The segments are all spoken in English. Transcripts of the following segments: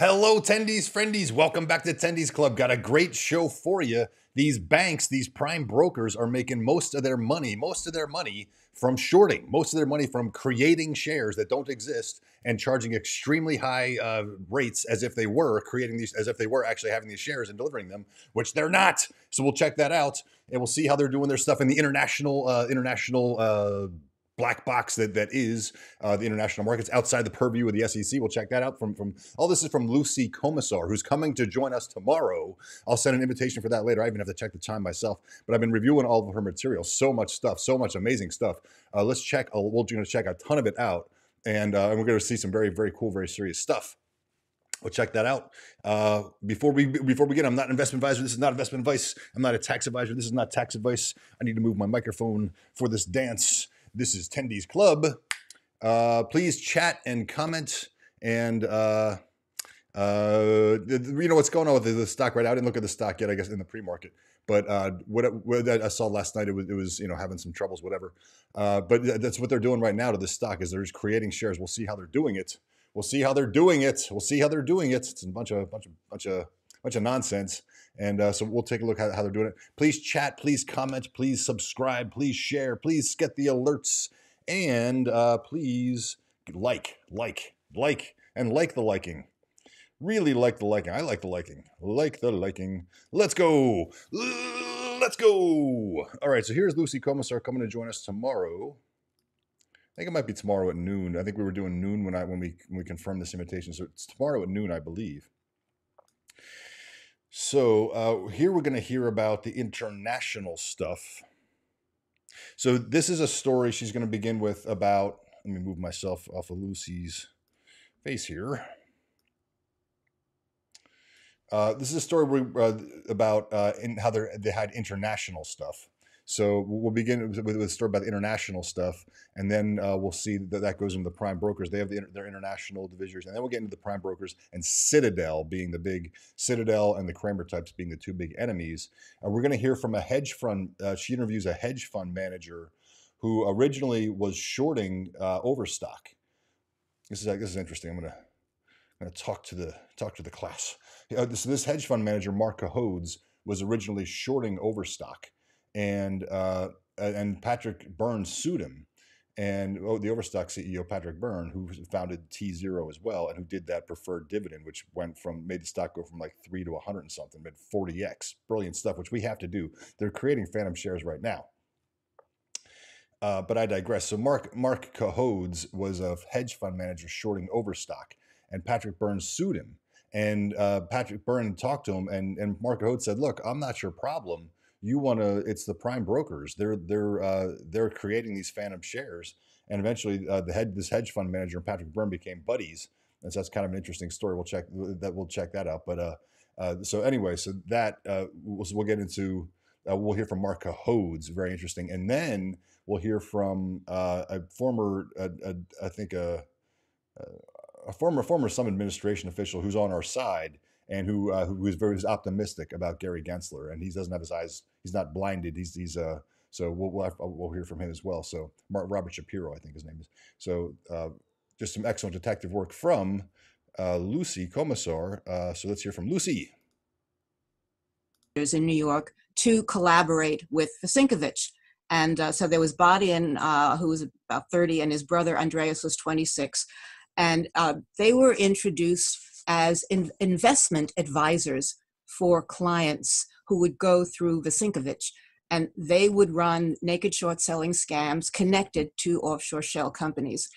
Hello, tendies, friendies. Welcome back to Tendies Club. Got a great show for you. These banks, these prime brokers are making most of their money, most of their money from shorting, most of their money from creating shares that don't exist and charging extremely high uh, rates as if they were creating these, as if they were actually having these shares and delivering them, which they're not. So we'll check that out and we'll see how they're doing their stuff in the international, uh, international uh, black box that that is uh, the international markets outside the purview of the SEC. We'll check that out from from all this is from Lucy Komisar, who's coming to join us tomorrow. I'll send an invitation for that later. I even have to check the time myself, but I've been reviewing all of her material. So much stuff, so much amazing stuff. Uh, let's check. Uh, we're going to check a ton of it out, and, uh, and we're going to see some very very cool, very serious stuff. We'll check that out. Uh, before we before we begin, I'm not an investment advisor. This is not investment advice. I'm not a tax advisor. This is not tax advice. I need to move my microphone for this dance. This is Tendies Club. Uh, please chat and comment and uh, uh, you know what's going on with the, stock right now. I didn't look at the stock yet. I guess in the pre-market, but uh, what, what I saw last night, it was, it was you know having some troubles, whatever. Uh, but that's what they're doing right now to the stock is they're just creating shares. We'll see how they're doing it. We'll see how they're doing it. We'll see how they're doing it. It's a bunch of bunch of bunch of bunch of nonsense. And uh, so we'll take a look at how they're doing it. Please chat, please comment, please subscribe, please share, please get the alerts, and uh, please like, like, like, and like the liking. Really like the liking. I like the liking. Like the liking. Let's go. Let's go. All right. So here's Lucy Komisar coming to join us tomorrow. I think it might be tomorrow at noon. I think we were doing noon when I when we when we confirmed this invitation. So it's tomorrow at noon, I believe. So uh, here we're going to hear about the international stuff. So this is a story she's going to begin with about. Let me move myself off of Lucy's face here. Uh, this is a story where, uh, about uh, in how they had international stuff. So we'll begin with, with a story about the international stuff, and then uh, we'll see that that goes into the prime brokers. They have the, their international divisions, and then we'll get into the prime brokers and Citadel being the big Citadel and the Cramer types being the two big enemies. Uh, we're going to hear from a hedge fund. Uh, she interviews a hedge fund manager who originally was shorting uh, Overstock. This is this is interesting. I'm going to going to talk to the talk to the class. Uh, this, this hedge fund manager, Marc Cohodes, was originally shorting Overstock and uh, and Patrick Byrne sued him. And oh, the Overstock CEO Patrick Byrne, who founded tZERO as well, and who did that preferred dividend, which went from made the stock go from like three to hundred and something, made forty x, brilliant stuff, which we have to do. They're creating phantom shares right now. Uh, but I digress. So Mark Marc Cohodes was a hedge fund manager shorting Overstock, and Patrick Byrne sued him. And uh, Patrick Byrne talked to him, and and Marc Cohodes said, "Look, I'm not your problem." You want to it's the prime brokers they're they're uh, they're creating these phantom shares and eventually uh, the head this hedge fund manager patrick byrne became buddies and so that's kind of an interesting story we'll check that we'll check that out but uh, uh so anyway so that uh, we'll, we'll get into uh, we'll hear from mark Cohodes, very interesting and then we'll hear from uh, a former i think a, a former former some administration official who's on our side and who uh, who is very optimistic about Gary Gensler, and he doesn't have his eyes. He's not blinded. He's he's uh. So we'll we'll, have, we'll hear from him as well. So Robert Shapiro, I think his name is. So uh, just some excellent detective work from uh, Lucy Komisar. Uh, so let's hear from Lucy. In New York to collaborate with Vasinkovich. And uh, so there was Bodian, uh, who was about 30, and his brother Andreas was 26. And uh, they were introduced as in investment advisors for clients who would go through Vasinkovich and they would run naked short selling scams connected to offshore shell companies.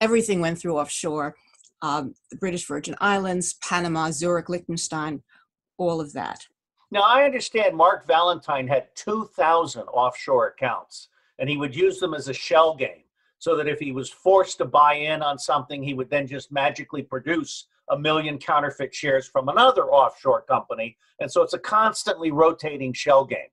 Everything went through offshore um, the British Virgin Islands, Panama, Zurich, Liechtenstein, all of that. Now, I understand Mark Valentine had 2,000 offshore accounts, and he would use them as a shell game so that if he was forced to buy in on something, he would then just magically produce a million counterfeit shares from another offshore company. And so it's a constantly rotating shell game.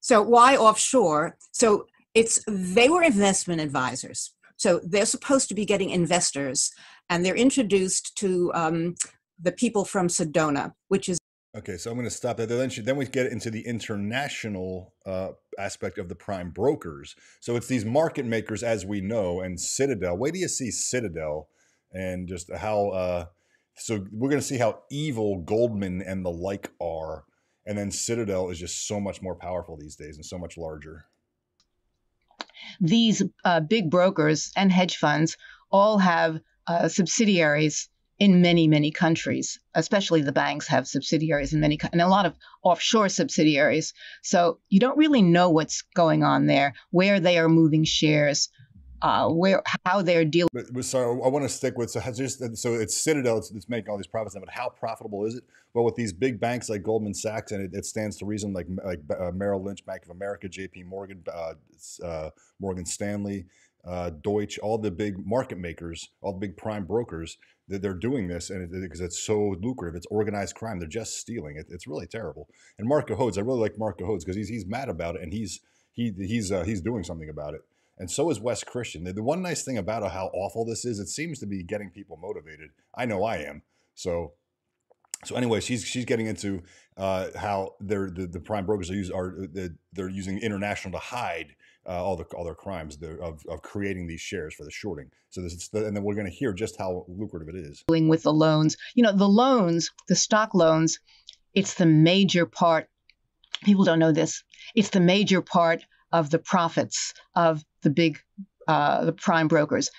So why offshore? So it's they were investment advisors. So they're supposed to be getting investors, and they're introduced to um, the people from Sedona, which is Okay, so I'm going to stop that. Then, then we get into the international uh, aspect of the prime brokers. So it's these market makers, as we know, and Citadel. Wait do you see Citadel and just how uh, So we're going to see how evil Goldman and the like are, and then Citadel is just so much more powerful these days and so much larger. These uh, big brokers and hedge funds all have uh, subsidiaries in many, many countries, especially the banks have subsidiaries in many, and a lot of offshore subsidiaries. So you don't really know what's going on there, where they are moving shares, uh, where how they're dealing. But, sorry, I want to stick with so just so it's Citadel it's, making all these profits now, but how profitable is it? Well, with these big banks like Goldman Sachs, and it, it stands to reason like like uh, Merrill Lynch, Bank of America, J.P. Morgan, uh, uh, Morgan Stanley, uh, Deutsche, all the big market makers, all the big prime brokers, that they're doing this, and because it, it's so lucrative, it's organized crime. They're just stealing it. It's really terrible. And Marc Cohodes, I really like Marc Cohodes because he's he's mad about it, and he's he he's uh, he's doing something about it. And so is Wes Christian. The, the one nice thing about how awful this is, it seems to be getting people motivated. I know I am. So so anyway, she's she's getting into uh, how they're the, the prime brokers are use are they're using international to hide uh, all the all their crimes of, of creating these shares for the shorting. So this is the, and then we're going to hear just how lucrative it is. With the loans, you know, the loans, the stock loans, it's the major part. People don't know this. It's the major part of the profits of the big uh, the prime brokers.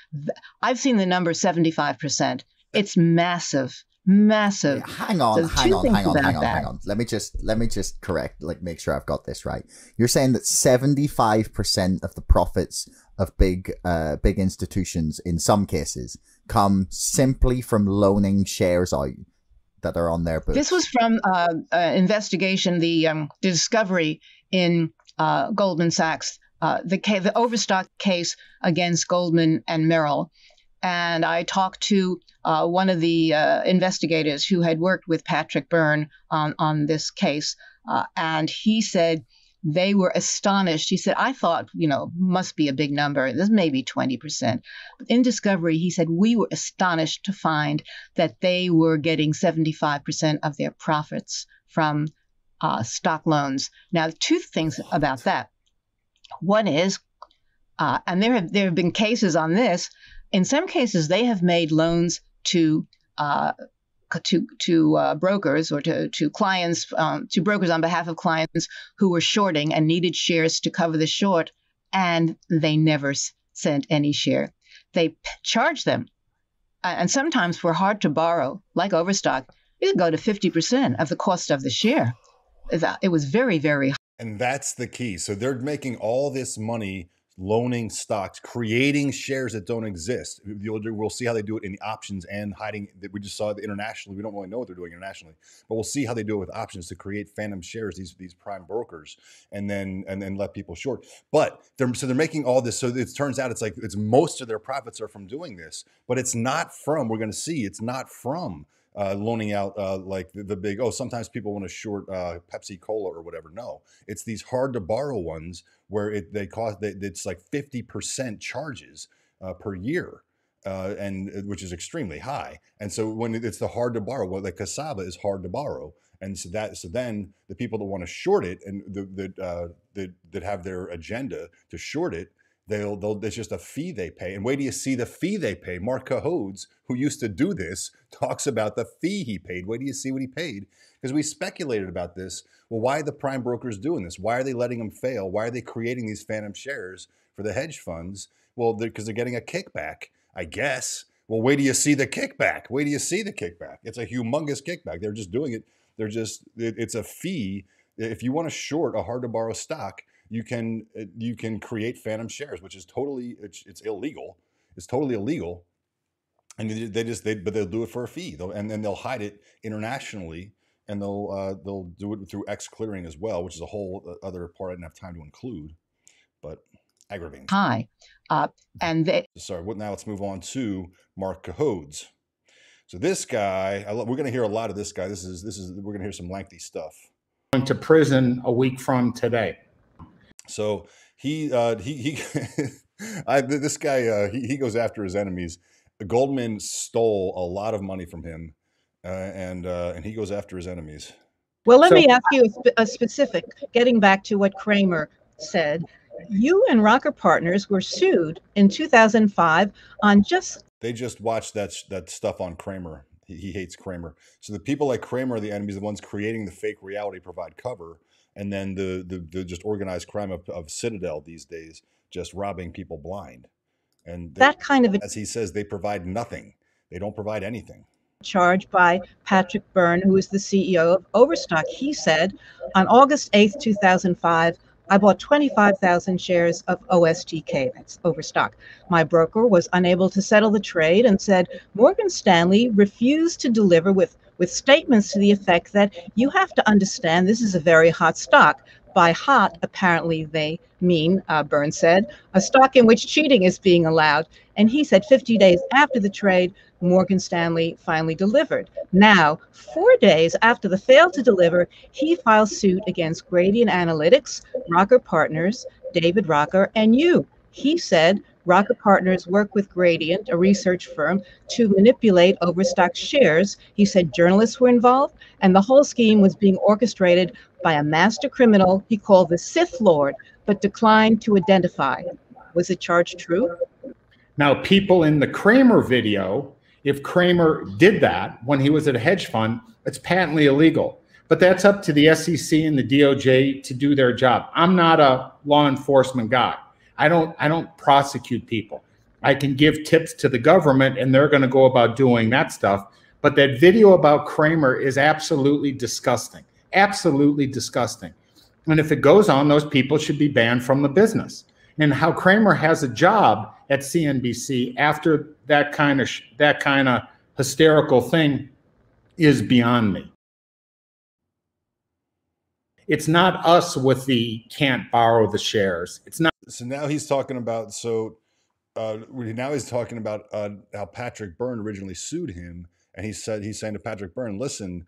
I've seen the number seventy five percent. It's massive massive. Yeah, hang on, hang on, hang on, hang on, that. hang on. Let me just let me just correct, like make sure I've got this right. You're saying that seventy five percent of the profits of big uh big institutions in some cases come simply from loaning shares out that are on their books. This was from uh, uh investigation, the um, discovery in uh, Goldman Sachs, uh, the the Overstock case against Goldman and Merrill, and I talked to uh, one of the uh, investigators who had worked with Patrick Byrne on, on this case, uh, and he said they were astonished. He said, I thought, you know, must be a big number. This may be 20%. In discovery, he said, we were astonished to find that they were getting 75% of their profits from uh, stock loans. Now, two things about that. One is, uh, and there have there have been cases on this in some cases, they have made loans to uh, to to uh, brokers or to to clients um, to brokers on behalf of clients who were shorting and needed shares to cover the short, and they never sent any share. They p- charge them, and sometimes for hard to borrow, like Overstock, it could go to fifty percent of the cost of the share. It was very very. And that's the key. So they're making all this money loaning stocks, creating shares that don't exist. We'll see how they do it in the options and hiding. That we just saw internationally. We don't really know what they're doing internationally, but we'll see how they do it with options to create phantom shares. These these prime brokers, and then and then let people short. But they're so they're making all this. So it turns out it's like it's most of their profits are from doing this, but it's not from. We're going to see it's not from uh, loaning out uh, like the, the, big oh sometimes people want to short uh, Pepsi Cola or whatever. No, it's these hard to borrow ones where it they cost they, it's like fifty percent charges uh, per year. Uh, and uh, which is extremely high, and so when it's the hard to borrow, well, like cassava is hard to borrow, and so that so then the people that want to short it and the, the, that have their agenda to short it, They'll, they'll, it's just a fee they pay. And wait till you see the fee they pay. Marc Cohodes, who used to do this, talks about the fee he paid. Wait till you see what he paid. Because we speculated about this. Well, why are the prime brokers doing this? Why are they letting them fail? Why are they creating these phantom shares for the hedge funds? Well, because they're, they're getting a kickback, I guess. Well, wait till you see the kickback. Wait till you see the kickback. It's a humongous kickback. They're just doing it. They're just, it, it's a fee. If you want to short a hard to borrow stock, you can uh, you can create phantom shares, which is totally it's, it's illegal. It's totally illegal, and they just they but they'll do it for a fee, they'll, and then they'll hide it internationally, and they'll uh, they'll do it through X clearing as well, which is a whole uh, other part I didn't have time to include, but aggravating. Hi, uh, and they- sorry. Now let's move on to Marc Cohodes. So this guy, we're going to hear a lot of this guy. This is this is we're going to hear some lengthy stuff. Going to prison a week from today. So he uh, he he, I, this guy uh, he, he goes after his enemies. Goldman stole a lot of money from him, uh, and uh, and he goes after his enemies. Well, let so, me ask you a, sp- a specific. Getting back to what Cramer said, you and Rocker Partners were sued in 2005 on just. They just watched that that stuff on Cramer. He He, he hates Cramer. So the people like Cramer are the enemies, the ones creating the fake reality provide cover, and then the the, the just organized crime of, of Citadel these days, just robbing people blind. And they, That kind of a as he says, they provide nothing. They don't provide anything. charge by Patrick Byrne, who is the CEO of Overstock. He said on August 8th, 2005, I bought 25,000 shares of OSTK, that's Overstock. My broker was unable to settle the trade and said Morgan Stanley refused to deliver with, with statements to the effect that you have to understand this is a very hot stock. By hot, apparently they mean, uh, said, a stock in which cheating is being allowed. And he said 50 days after the trade, Morgan Stanley finally delivered. Now, four days after the fail to deliver, he files suit against Gradient Analytics, Rocker Partners, David Rocker, and you. He said Rocker Partners work with Gradient, a research firm, to manipulate Overstock shares. He said journalists were involved, and the whole scheme was being orchestrated by a master criminal he called the Sith Lord, but declined to identify. Was the charge true? Now, people in the Cramer video, if Cramer did that when he was at a hedge fund, it's patently illegal. But that's up to the SEC and the DOJ to do their job. I'm not a law enforcement guy. I don't I don't prosecute people. I can give tips to the government and they're going to go about doing that stuff. But that video about Cramer is absolutely disgusting. Absolutely disgusting. And if it goes on, those people should be banned from the business. And how Cramer has a job at CNBC after that kind of that kind of hysterical thing is beyond me. It's not us with the can't borrow the shares. It's not. So now he's talking about so uh, now he's talking about uh, how Patrick Byrne originally sued him, and he said he's saying to Patrick Byrne, "Listen,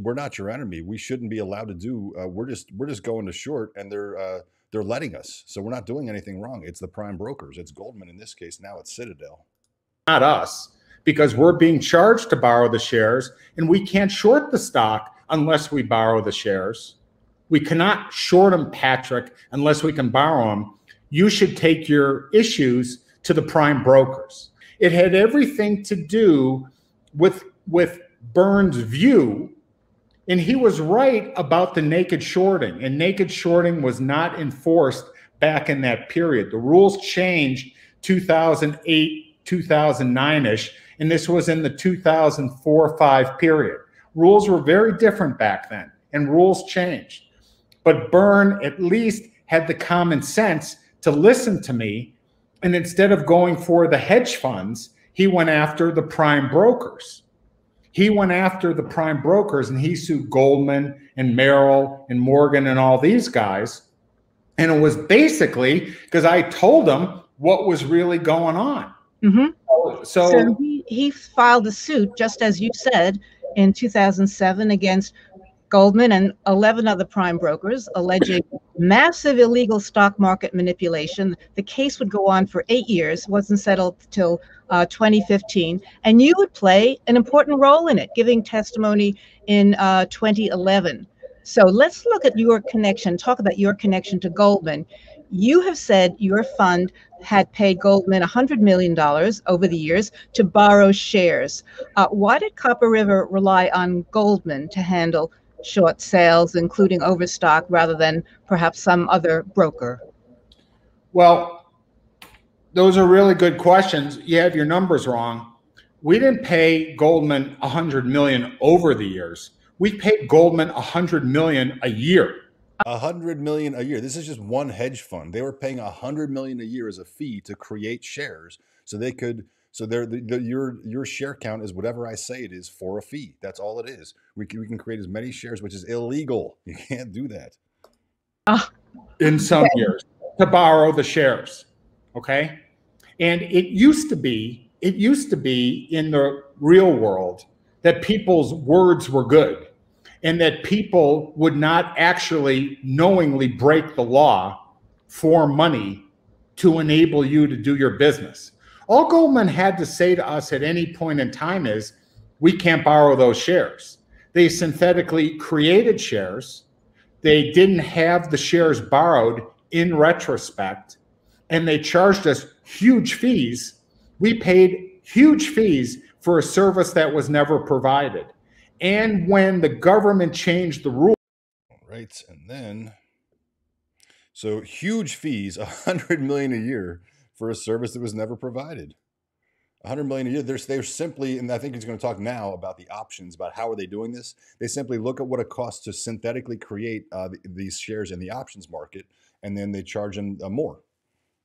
we're not your enemy. We shouldn't be allowed to do. Uh, we're just we're just going to short, and they're uh, they're letting us. So we're not doing anything wrong. It's the prime brokers. It's Goldman in this case. Now it's Citadel. Not us because we're being charged to borrow the shares, and we can't short the stock unless we borrow the shares. We cannot short them, Patrick, unless we can borrow them. You should take your issues to the prime brokers. It had everything to do with with Byrne's view, and he was right about the naked shorting. And naked shorting was not enforced back in that period. The rules changed 2008, 2009 ish, and this was in the 2004 5 period. Rules were very different back then, and rules changed. But Byrne at least had the common sense to listen to me. And instead of going for the hedge funds, he went after the prime brokers. He went after the prime brokers and he sued Goldman and Merrill and Morgan and all these guys. And it was basically because I told him what was really going on. Mm-hmm. So, So he, he filed a suit, just as you said, in 2007 against Goldman and 11 other prime brokers, alleging massive illegal stock market manipulation. The case would go on for eight years, wasn't settled till uh, 2015, and you would play an important role in it, giving testimony in uh, 2011. So let's look at your connection, talk about your connection to Goldman. You have said your fund had paid Goldman $100 million over the years to borrow shares. Uh, why did Copper River rely on Goldman to handle short sales, including Overstock, rather than perhaps some other broker? Well, those are really good questions. You have your numbers wrong. We didn't pay Goldman 100 million over the years. We paid Goldman 100 million a year. A hundred million a year. This is just one hedge fund. They were paying a hundred million a year as a fee to create shares, so they could. So their the, the, your your share count is whatever I say it is for a fee. That's all it is. We can, we can create as many shares, which is illegal. You can't do that. Ah, in some years to borrow the shares. Okay. And it used to be, it used to be in the real world that people's words were good and that people would not actually knowingly break the law for money to enable you to do your business. All Goldman had to say to us at any point in time is, we can't borrow those shares. They synthetically created shares they didn't have the shares borrowed in retrospect and they charged us huge fees we paid huge fees for a service that was never provided. And when the government changed the rules. Right. And then, so huge fees, a hundred million a year for a service that was never provided. 100 million a year. They're, they're simply, and I think he's going to talk now about the options, about how are they doing this. They simply look at what it costs to synthetically create uh, the, these shares in the options market, and then they charge them uh, more,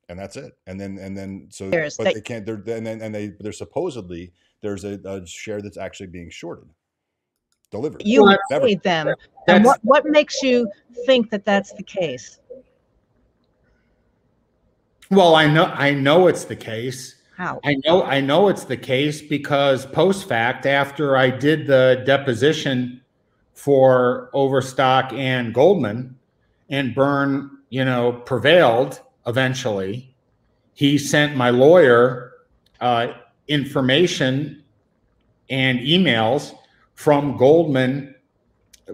and that's it. And then and then so, there's but they- they, can't. They're and then and they they're supposedly there's a, a share that's actually being shorted, delivered. You Well, never. paid them. And what, what makes you think that that's the case? Well, I know I know it's the case. How? I know I know it's the case because post fact, after I did the deposition for Overstock and Goldman, and Byrne, you know, prevailed eventually, he sent my lawyer uh, information and emails from Goldman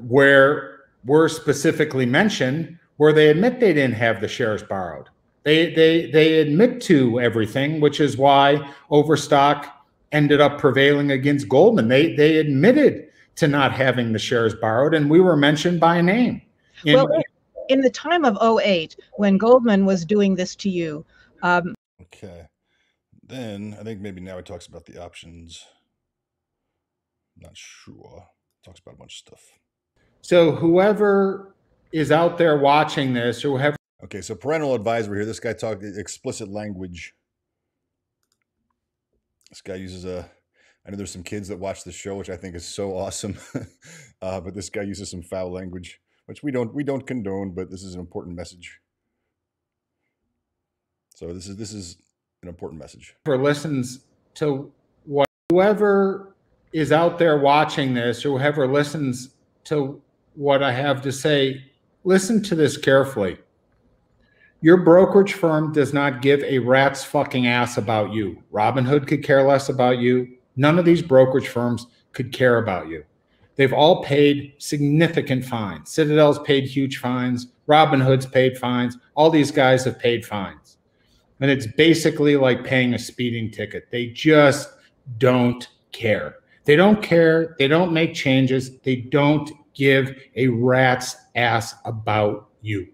where were specifically mentioned where they admit they didn't have the shares borrowed. They they they admit to everything, which is why Overstock ended up prevailing against Goldman. They they admitted to not having the shares borrowed, and we were mentioned by name. In- Well, in the time of 08, when Goldman was doing this to you, um, Okay. Then I think maybe now he talks about the options. Not sure. Talks about a bunch of stuff. so whoever is out there watching this, or whoever Okay, so parental advisor here. This guy talked explicit language. This guy uses a. I know there's some kids that watch the show, which I think is so awesome. uh, but this guy uses some foul language, which we don't we don't condone. But this is an important message. So this is this is an important message. for listens to what whoever is out there watching this or whoever listens to what I have to say, listen to this carefully. Your brokerage firm does not give a rat's fucking ass about you. Robinhood could care less about you. None of these brokerage firms could care about you. They've all paid significant fines. Citadel's paid huge fines. Robinhood's paid fines. All these guys have paid fines. And it's basically like paying a speeding ticket. They just don't care. They don't care. They don't make changes. They don't give a rat's ass about you.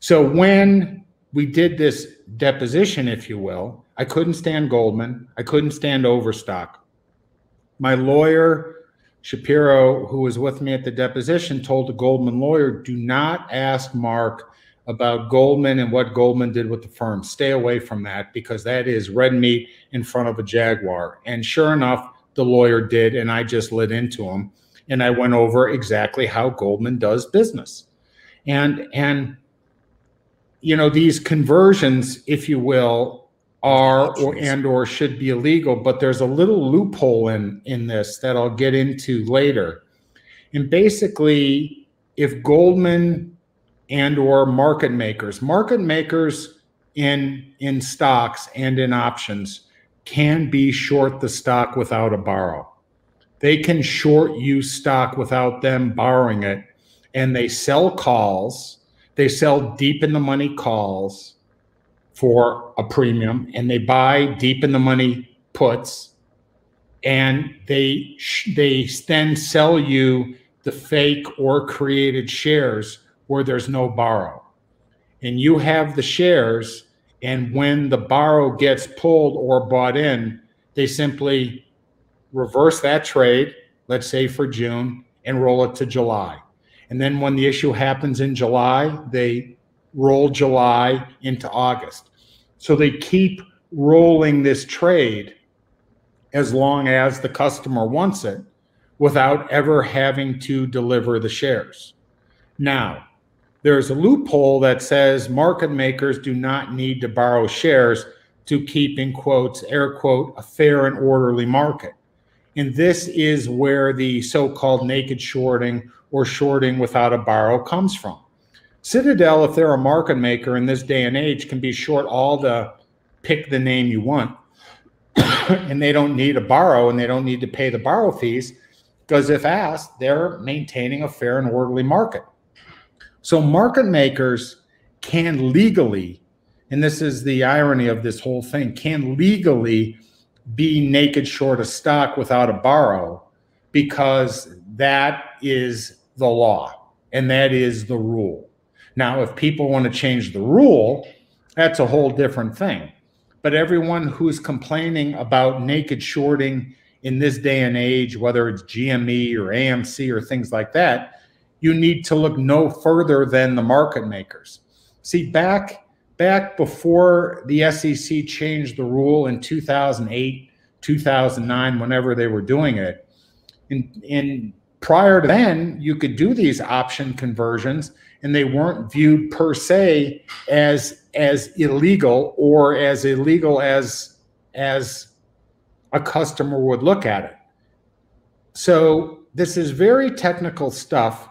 So when we did this deposition, if you will, I couldn't stand Goldman. I couldn't stand Overstock. My lawyer, Shapiro, who was with me at the deposition, told the Goldman lawyer, do not ask Marc about Goldman and what Goldman did with the firm. Stay away from that because that is red meat in front of a jaguar. And sure enough, the lawyer did, and I just lit into him. And I went over exactly how Goldman does business. And and you know, these conversions, if you will, are or and or should be illegal, but there's a little loophole in in this that I'll get into later. And basically, if Goldman and or market makers, market makers in in stocks and in options can be short the stock without a borrow. They can short you stock without them borrowing it and they sell calls, they sell deep in the money calls for a premium and they buy deep in the money puts and they they then sell you the fake or created shares where there's no borrow. And you have the shares and when the borrow gets pulled or bought in they simply reverse that trade let's say for june and roll it to july and then when the issue happens in july they roll july into august. So they keep rolling this trade as long as the customer wants it without ever having to deliver the shares. Now there's a loophole that says market makers do not need to borrow shares to keep in quotes air quote a fair and orderly market and this is where the so-called naked shorting or shorting without a borrow comes from. Citadel if they're a market maker in this day and age can be short all the pick the name you want. And they don't need a borrow and they don't need to pay the borrow fees because if asked they're maintaining a fair and orderly market. So market makers can legally, and this is the irony of this whole thing, can legally be naked short a stock without a borrow because that is the law and that is the rule. Now, if people want to change the rule, that's a whole different thing. But everyone who's complaining about naked shorting in this day and age, whether it's GME or AMC or things like that, you need to look no further than the market makers. See, back back before the SEC changed the rule in 2008, 2009, whenever they were doing it, in, prior to then, you could do these option conversions and they weren't viewed per se as as illegal or as illegal as as a customer would look at it. So this is very technical stuff.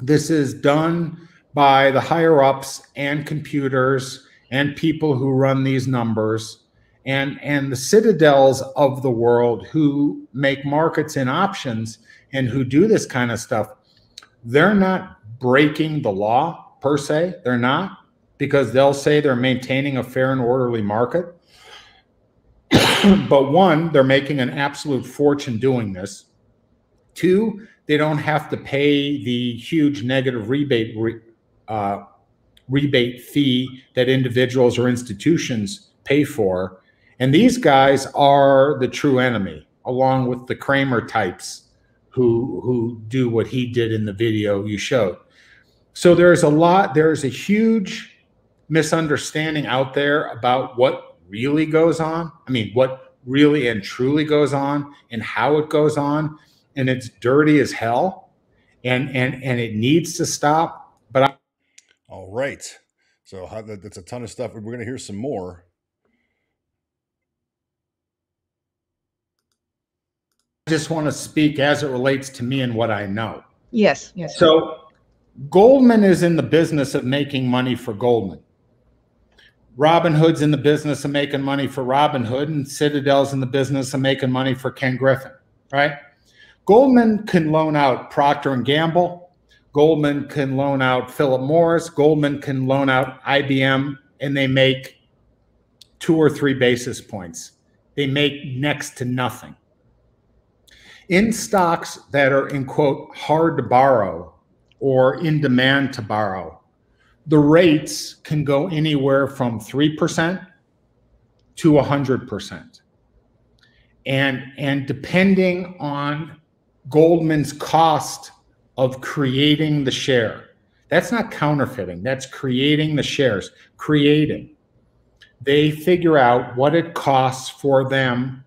This is done by the higher ups and computers and people who run these numbers and and the citadels of the world who make markets and options and who do this kind of stuff they're not breaking the law per se. They're not because they'll say they're maintaining a fair and orderly market. But one they're making an absolute fortune doing this. Two they don't have to pay the huge negative rebate uh, rebate fee that individuals or institutions pay for. And these guys are the true enemy, along with the Cramer types who who do what he did in the video you showed. So there's a lot, there's a huge misunderstanding out there about what really goes on. I mean, what really and truly goes on and how it goes on. And it's dirty as hell. And and and it needs to stop. But I all right. So that's a ton of stuff. We're going to hear some more. I just want to speak as it relates to me and what I know. Yes, yes. So Goldman is in the business of making money for Goldman. Robinhood's in the business of making money for Robinhood, and Citadel's in the business of making money for Ken Griffin, right? Goldman can loan out Procter and Gamble, Goldman can loan out Philip Morris, Goldman can loan out IBM, and they make two or three basis points. They make next to nothing. In stocks that are, in quote, hard to borrow or in demand to borrow, the rates can go anywhere from 3% to 100%. And, and depending on Goldman's cost of creating the share. That's not counterfeiting, that's creating the shares, creating. They figure out what it costs for them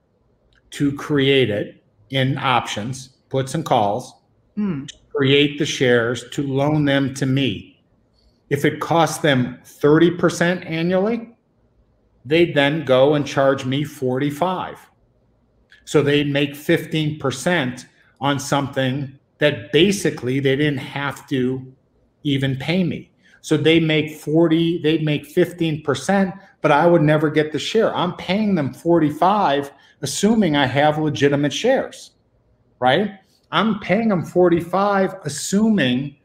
to create it in options, puts and calls, mm. create the shares to loan them to me. If it costs them 30% annually, they then go and charge me 45. So they make 15% on something that basically they didn't have to even pay me. So they make 40, they'd make 15%, but I would never get the share. I'm paying them 45, assuming I have legitimate shares, right? I'm paying them 45, assuming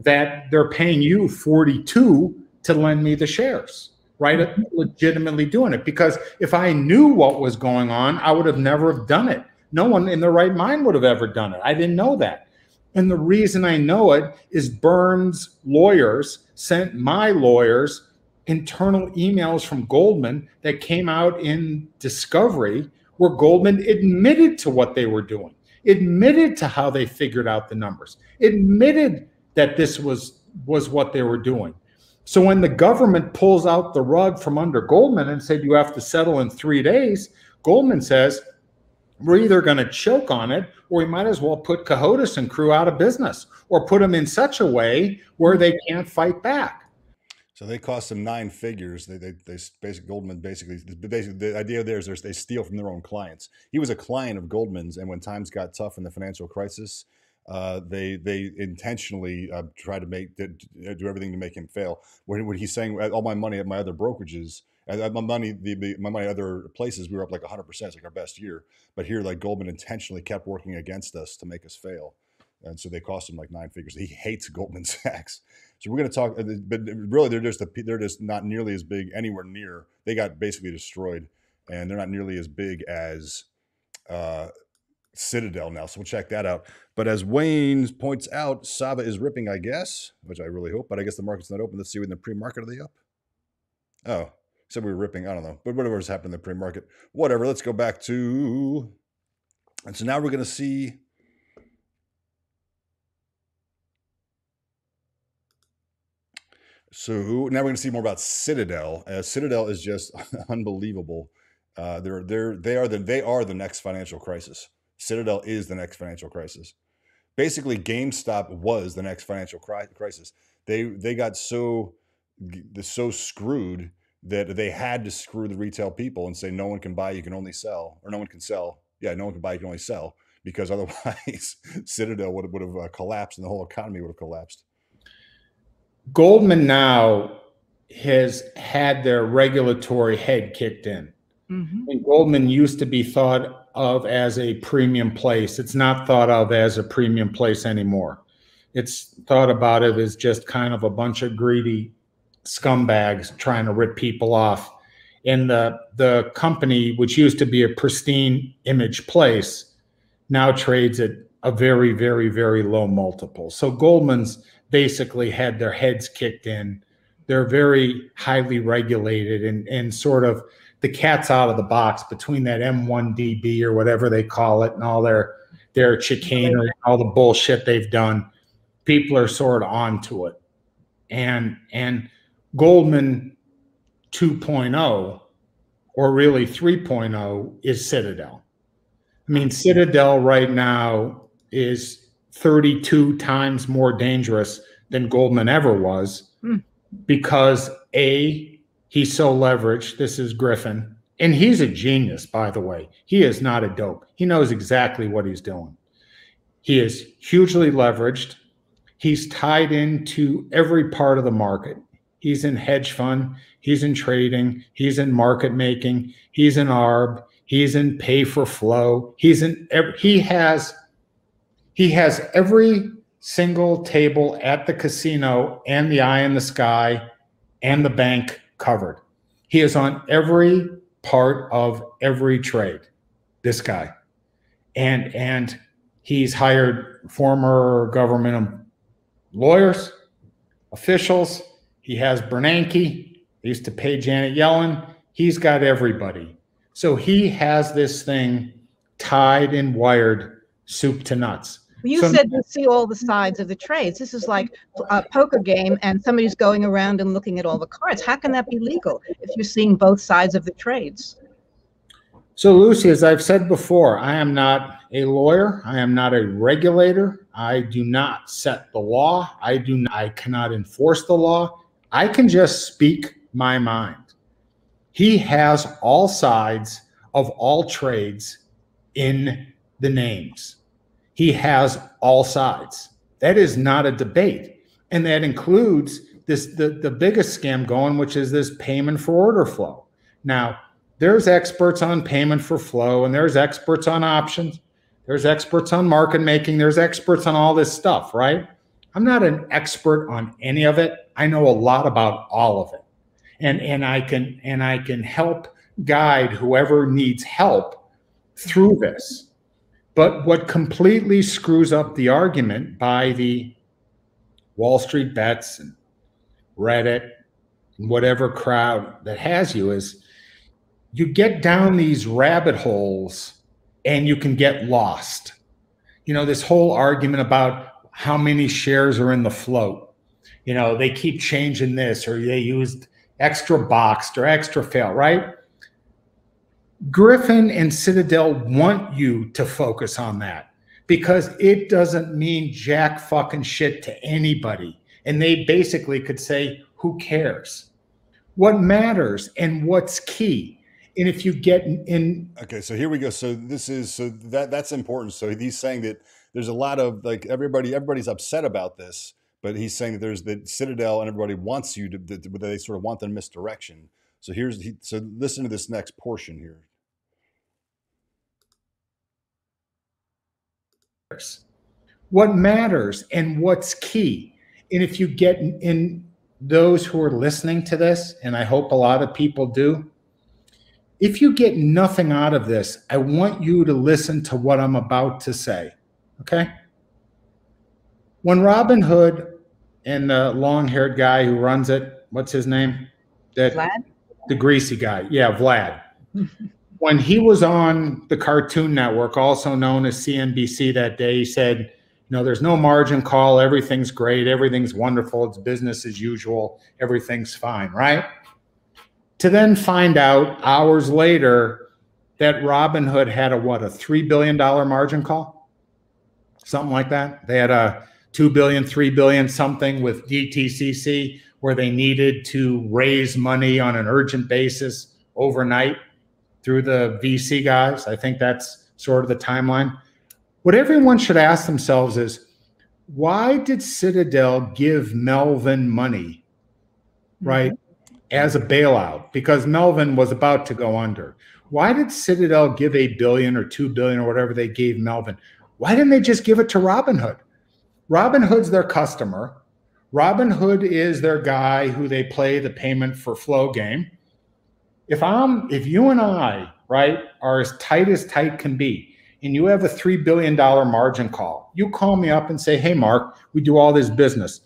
that they're paying you 42 to lend me the shares, right? Mm-hmm. Legitimately doing it. Because if I knew what was going on, I would have never have done it. No one in their right mind would have ever done it. I didn't know that. And the reason I know it is Byrne's lawyers sent my lawyers internal emails from Goldman that came out in discovery where Goldman admitted to what they were doing, admitted to how they figured out the numbers, admitted that this was was what they were doing. So when the government pulls out the rug from under Goldman and said you have to settle in 3 days, Goldman says, we're either going to choke on it or we might as well put Cohodes and crew out of business or put them in such a way where they can't fight back. So they cost them nine figures. They, they, they basically Goldman basically, basically the idea there is they steal from their own clients. He was a client of Goldman's, and when times got tough in the financial crisis, uh, they they intentionally uh, try to make do everything to make him fail. When, when he's saying all my money at my other brokerages, and my money, the, my money other places, we were up like 100%. It's like our best year. But here, like Goldman intentionally kept working against us to make us fail. And so they cost him like nine figures. He hates Goldman Sachs. So we're going to talk, uh, but really, they're just a, they're just not nearly as big anywhere near. They got basically destroyed, and they're not nearly as big as uh, Citadel now. So we'll check that out. But as Wayne points out, SAVA is ripping, I guess, which I really hope. But I guess the market's not open. Let's see when the pre-market are they up. Oh, said we were ripping. I don't know, but whatever's happened in the pre-market, whatever. Let's go back to, and so now we're going to see. So now we're going to see more about Citadel. Uh, Citadel is just unbelievable. Uh, they're they're they are the they are the next financial crisis. Citadel is the next financial crisis. Basically, GameStop was the next financial cri- crisis. They they got so so screwed that they had to screw the retail people and say no one can buy, you can only sell, or no one can sell. Yeah, no one can buy, you can only sell, because otherwise Citadel would, would have uh, collapsed and the whole economy would have collapsed. Goldman now has had their regulatory head kicked in. Mm-hmm. And Goldman used to be thought of as a premium place. It's not thought of as a premium place anymore. It's thought about it as just kind of a bunch of greedy scumbags trying to rip people off. And the the company, which used to be a pristine image place, now trades at a very, very, very low multiple. So Goldman's basically had their heads kicked in. They're very highly regulated and and sort of the cat's out of the box between that M1DB or whatever they call it and all their their chicanery, all the bullshit they've done. People are sort of onto it. And and Goldman 2.0 or really 3.0 is Citadel. I mean, Citadel right now is 32 times more dangerous than Goldman ever was hmm. because A, he's so leveraged. This is Griffin. And he's a genius, by the way. He is not a dope. He knows exactly what he's doing. He is hugely leveraged. He's tied into every part of the market. He's in hedge fund. He's in trading. He's in market making. He's in ARB. He's in pay for flow. He's in he has he has every single table at the casino and the eye in the sky and the bank covered. He is on every part of every trade. This guy. And and he's hired former government lawyers, officials, he has Bernanke. He used to pay Janet Yellen. He's got everybody. So he has this thing tied and wired soup to nuts. You so, said you see all the sides of the trades. This is like a poker game, and somebody's going around and looking at all the cards. How can that be legal if you're seeing both sides of the trades? So, Lucy, as I've said before, I am not a lawyer. I am not a regulator. I do not set the law. I do. Not, I cannot enforce the law. I can just speak my mind. He has all sides of all trades in the names. He has all sides. That is not a debate. And that includes this the, the biggest scam going, which is this payment for order flow. Now, there's experts on payment for flow, and there's experts on options, there's experts on market making, there's experts on all this stuff, right? I'm not an expert on any of it. I know a lot about all of it. And and I can and I can help guide whoever needs help through this. But what completely screws up the argument by the Wall Street bets and Reddit and whatever crowd that has you is you get down these rabbit holes and you can get lost. You know, this whole argument about how many shares are in the float. You know, they keep changing this or they used extra boxed or extra fail, right? Griffin and Citadel want you to focus on that because it doesn't mean jack fucking shit to anybody. And they basically could say, who cares? What matters and what's key? And if you get in, okay, so here we go. So this is so that that's important. So he's saying that there's a lot of like everybody everybody's upset about this, but he's saying that there's the Citadel and everybody wants you to that they sort of want the misdirection. So here's he, so listen to this next portion here. What matters and what's key. And if you get in, those who are listening to this, and I hope a lot of people do, if you get nothing out of this, I want you to listen to what I'm about to say. Okay? When Robinhood and the long haired guy who runs it, what's his name? That Vlad? the greasy guy. Yeah, Vlad. when he was on the Cartoon Network, also known as CNBC that day, he said, you know, there's no margin call, everything's great, everything's wonderful, it's business as usual, everything's fine, right? to then find out hours later that Robinhood had a what a three billion dollar margin call, something like that. They had a two billion, three billion something with DTCC where they needed to raise money on an urgent basis overnight through the VC guys. I think that's sort of the timeline. What everyone should ask themselves is why did Citadel give Melvin money, mm-hmm. right? as a bailout because Melvin was about to go under. Why did Citadel give a billion or two billion or whatever they gave Melvin? Why didn't they just give it to Robinhood? Robinhood's their customer. Robinhood is their guy who they play the payment for flow game. If I'm if you and I, right, are as tight as tight can be, and you have a $3 billion margin call, you call me up and say, Hey, Marc, we do all this business.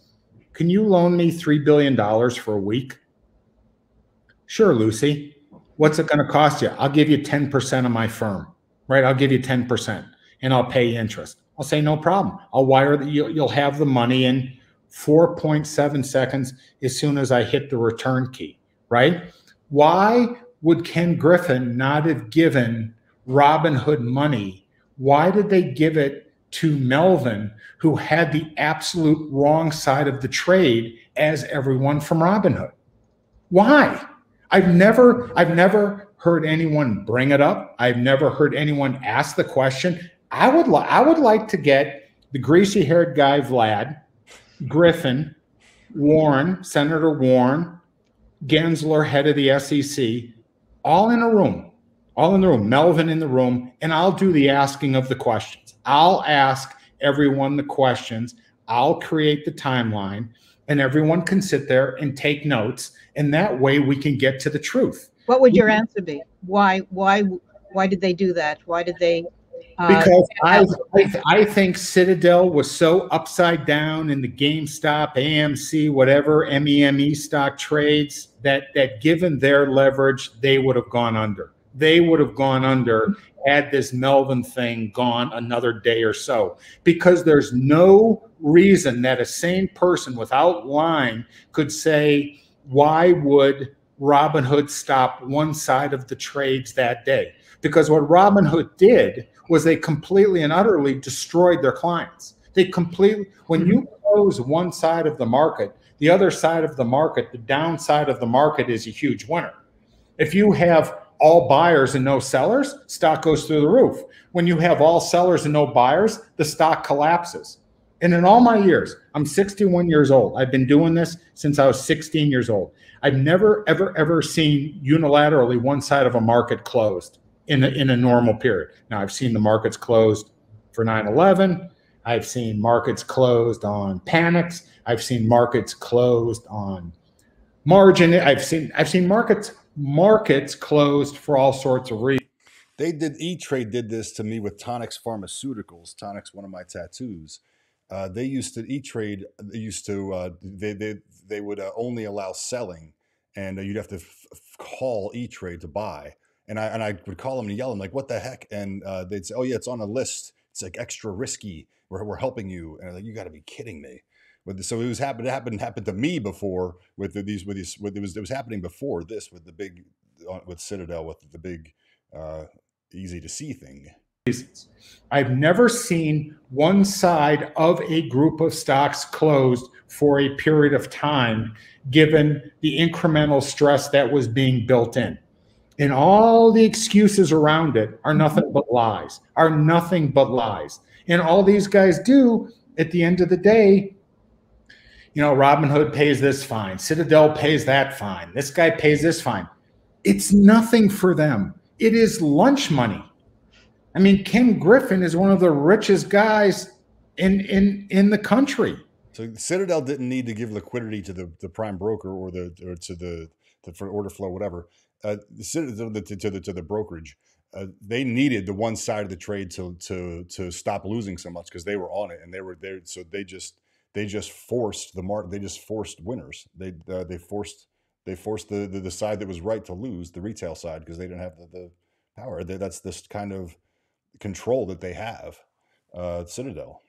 Can you loan me $3 billion for a week? Sure, Lucy. What's it going to cost you? I'll give you 10% of my firm, right? I'll give you 10% and I'll pay interest. I'll say, no problem. I'll wire that you'll have the money in 4.7 seconds as soon as I hit the return key, right? Why would Ken Griffin not have given Robinhood money? Why did they give it to Melvin, who had the absolute wrong side of the trade as everyone from Robinhood? Why? I've never I've never heard anyone bring it up. I've never heard anyone ask the question. I would li- I would like to get the greasy haired guy Vlad, Griffin, Warren, Senator Warren, Gensler, head of the SEC, all in a room, all in the room, Melvin in the room, and I'll do the asking of the questions. I'll ask everyone the questions. I'll create the timeline, and everyone can sit there and take notes and that way we can get to the truth. What would your answer be? Why why why did they do that? Why did they Uh, because I, I, I think Citadel was so upside down in the GameStop, AMC, whatever MEME stock trades that that given their leverage, they would have gone under. They would have gone under had this Melvin thing gone another day or so. Because there's no reason that a sane person without lying could say, why would Robinhood stop one side of the trades that day? Because what Robinhood did was they completely and utterly destroyed their clients. They completely, when you mm-hmm. close one side of the market, the other side of the market, the downside of the market is a huge winner. If you have all buyers and no sellers, stock goes through the roof. When you have all sellers and no buyers, the stock collapses. And in all my years, I'm 61 years old. I've been doing this since I was 16 years old. I've never, ever, ever seen unilaterally one side of a market closed in a, in a normal period. Now, I've seen the markets closed for 9 11. I've seen markets closed on panics. I've seen markets closed on margin. I've seen I've seen markets markets closed for all sorts of reasons. They did E Trade did this to me with Tonix Pharmaceuticals. Tonix, one of my tattoos uh, they used to E Trade. Used to uh, they they they would uh, only allow selling, and uh, you'd have to call E Trade to buy. And I and I would call them and yell them like, "What the heck?" And uh, they'd say, "Oh yeah, it's on a list. It's like extra risky. We're we're helping you." And I'm like, "You got to be kidding me." With so it was happened. It happened happened to me before with the, these with these. With, it was it was happening before this with the big uh, with Citadel with the big easy to see thing. I've never seen one side of a group of stocks closed for a period of time, given the incremental stress that was being built in. And all the excuses around it are nothing but lies, are nothing but lies. And all these guys do at the end of the day, you know, Robinhood pays this fine, Citadel pays that fine, this guy pays this fine. It's nothing for them. It is lunch money. I mean, Ken Griffin is one of the richest guys in in in the country. So Citadel didn't need to give liquidity to the, the prime broker or the or to the, the for order flow whatever. Uh, to, the, to, the, to the brokerage. Uh, they needed the one side of the trade to to to stop losing so much because they were on it and they were there. So they just they just forced the market. They just forced winners. They uh, they forced they forced the, the, the side that was right to lose, the retail side, because they didn't have the, the power. They, that's this kind of control that they have, uh, Citadel.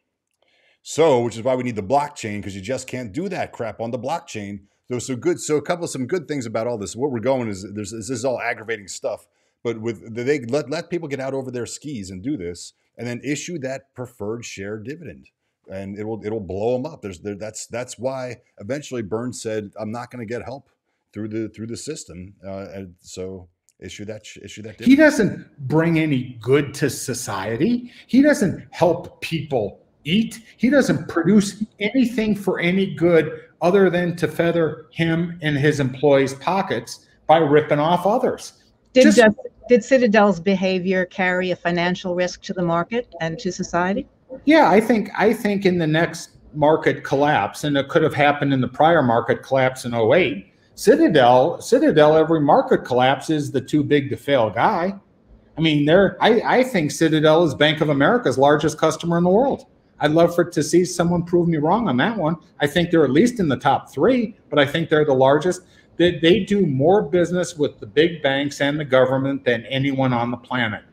So, which is why we need the blockchain because you just can't do that crap on the blockchain. So, so good. So, a couple of some good things about all this. What we're going is there's this is all aggravating stuff, but with they let let people get out over their skis and do this, and then issue that preferred share dividend, and it will it'll blow them up. There's there, that's that's why eventually Byrne said, "I'm not going to get help through the through the system," uh, and so issue that issue that. Dividend. He doesn't bring any good to society. He doesn't help people eat. He doesn't produce anything for any good other than to feather him and his employees' pockets by ripping off others. Did, Just, uh, did Citadel's behavior carry a financial risk to the market and to society? Yeah, I think I think in the next market collapse, and it could have happened in the prior market collapse in 08, Citadel, Citadel, every market collapse is the too big to fail guy. I mean, they're I, I think Citadel is Bank of America's largest customer in the world. I'd love for to see someone prove me wrong on that one. I think they're at least in the top three, but I think they're the largest. They, they do more business with the big banks and the government than anyone on the planet.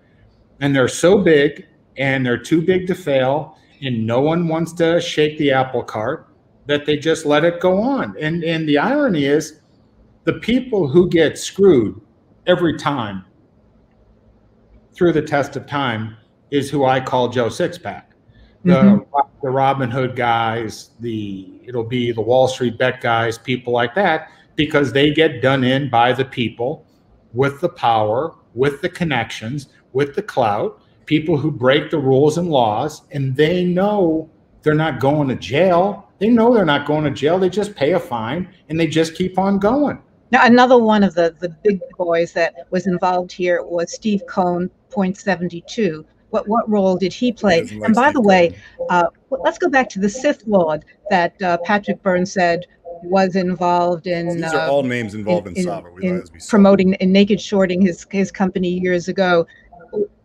And they're so big and they're too big to fail, and no one wants to shake the apple cart that they just let it go on. And and the irony is the people who get screwed every time through the test of time is who I call Joe Sixpack the mm-hmm. the Robinhood guys, the it'll be the Wall Street bet guys, people like that, because they get done in by the people with the power, with the connections, with the clout, people who break the rules and laws, and they know they're not going to jail. They know they're not going to jail. They just pay a fine and they just keep on going. Now, another one of the, the big boys that was involved here was Steve Cohen, Point 72, what what role did he play? And by the way, uh, let's go back to the Sith Lord that uh, Patrick Byrne said was involved in. These are uh, all names involved in, in, in, in promoting and naked shorting his his company years ago.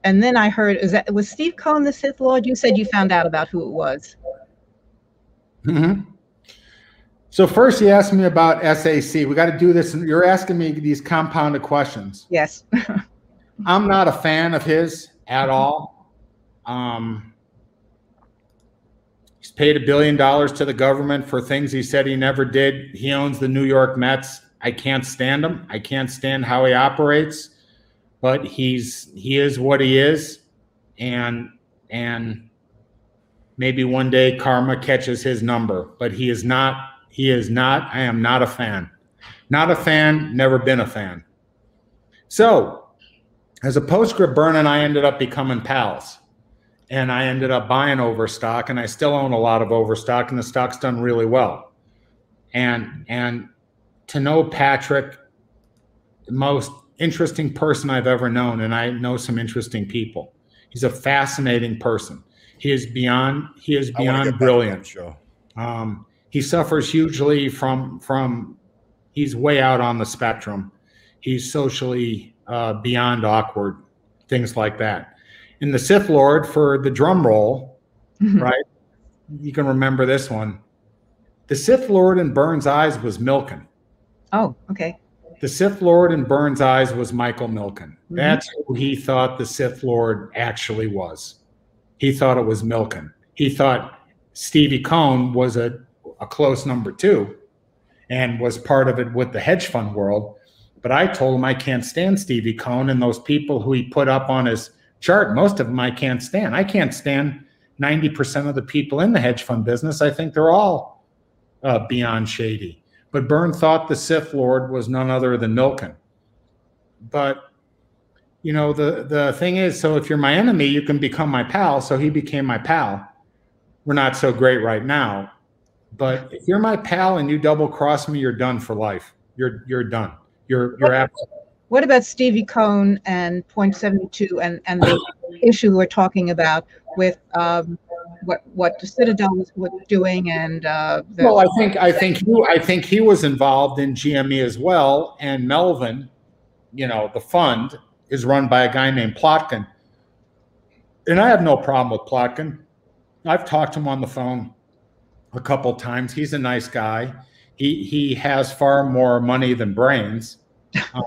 And then I heard is that was Steve Cohen the Sith Lord? You said you found out about who it was. hmm So first, you asked me about SAC. We got to do this. You're asking me these compounded questions. Yes. I'm not a fan of his at all. Um, he's paid a billion dollars to the government for things he said he never did. He owns the New York Mets. I can't stand him. I can't stand how he operates, but he's he is what he is, and and maybe one day karma catches his number. But he is not. He is not. I am not a fan. Not a fan. Never been a fan. So, as a postscript, Byrne and I ended up becoming pals and I ended up buying Overstock, and I still own a lot of Overstock, and the stock's done really well. And and to know Patrick, the most interesting person I've ever known, and I know some interesting people. He's a fascinating person. He is beyond he is beyond brilliant. Um, he suffers hugely from from he's way out on the spectrum. He's socially uh, beyond awkward, things like that in the Sith Lord for the drum roll, mm-hmm. right? You can remember this one. The Sith Lord in Byrne's eyes was Milken. Oh, okay. The Sith Lord in Byrne's eyes was Michael Milken. Mm-hmm. That's who he thought the Sith Lord actually was. He thought it was Milken. He thought Stevie Cohen was a, a close number two and was part of it with the hedge fund world. But I told him I can't stand Stevie Cohen and those people who he put up on his chart, most of them I can't stand. I can't stand 90% of the people in the hedge fund business. I think they're all uh, beyond shady. But Byrne thought the Sith Lord was none other than Milken. But you know the the thing is, so if you're my enemy, you can become my pal. So he became my pal. We're not so great right now, but if you're my pal and you double cross me, you're done for life. You're you're done. You're you're absolutely what about Stevie Cohen and Point Seventy Two and and the issue we're talking about with um, what what the Citadel was, doing and uh, the- well, I think I think he, I think he was involved in GME as well, and Melvin you know, the fund is run by a guy named Plotkin. And I have no problem with Plotkin. I've talked to him on the phone a couple times. He's a nice guy. He he has far more money than brains.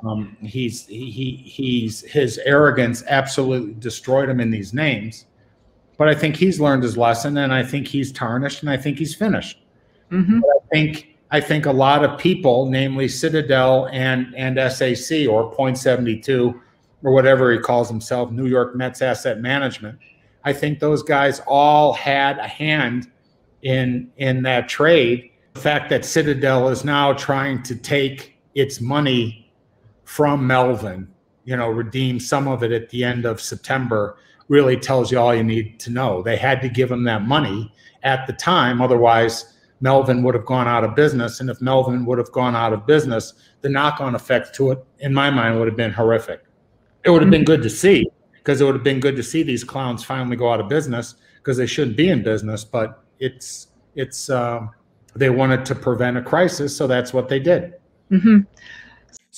Um, he's he he's his arrogance absolutely destroyed him in these names. But I think he's learned his lesson, and I think he's tarnished, and I think he's finished. Mm-hmm. I think I think a lot of people, namely Citadel and and SAC or Point Seventy Two, or whatever he calls himself, New York Mets Asset Management. I think those guys all had a hand in in that trade. The fact that Citadel is now trying to take its money from Melvin, you know, redeem some of it at the end of September, really tells you all you need to know. They had to give him that money at the time, otherwise Melvin would have gone out of business. And if Melvin would have gone out of business, the knock-on effect to it, in my mind, would have been horrific. It would have been good to see because it would have been good to see these clowns finally go out of business because they shouldn't be in business. But it's it's uh, they wanted to prevent a crisis, so that's what they did. Mm-hmm.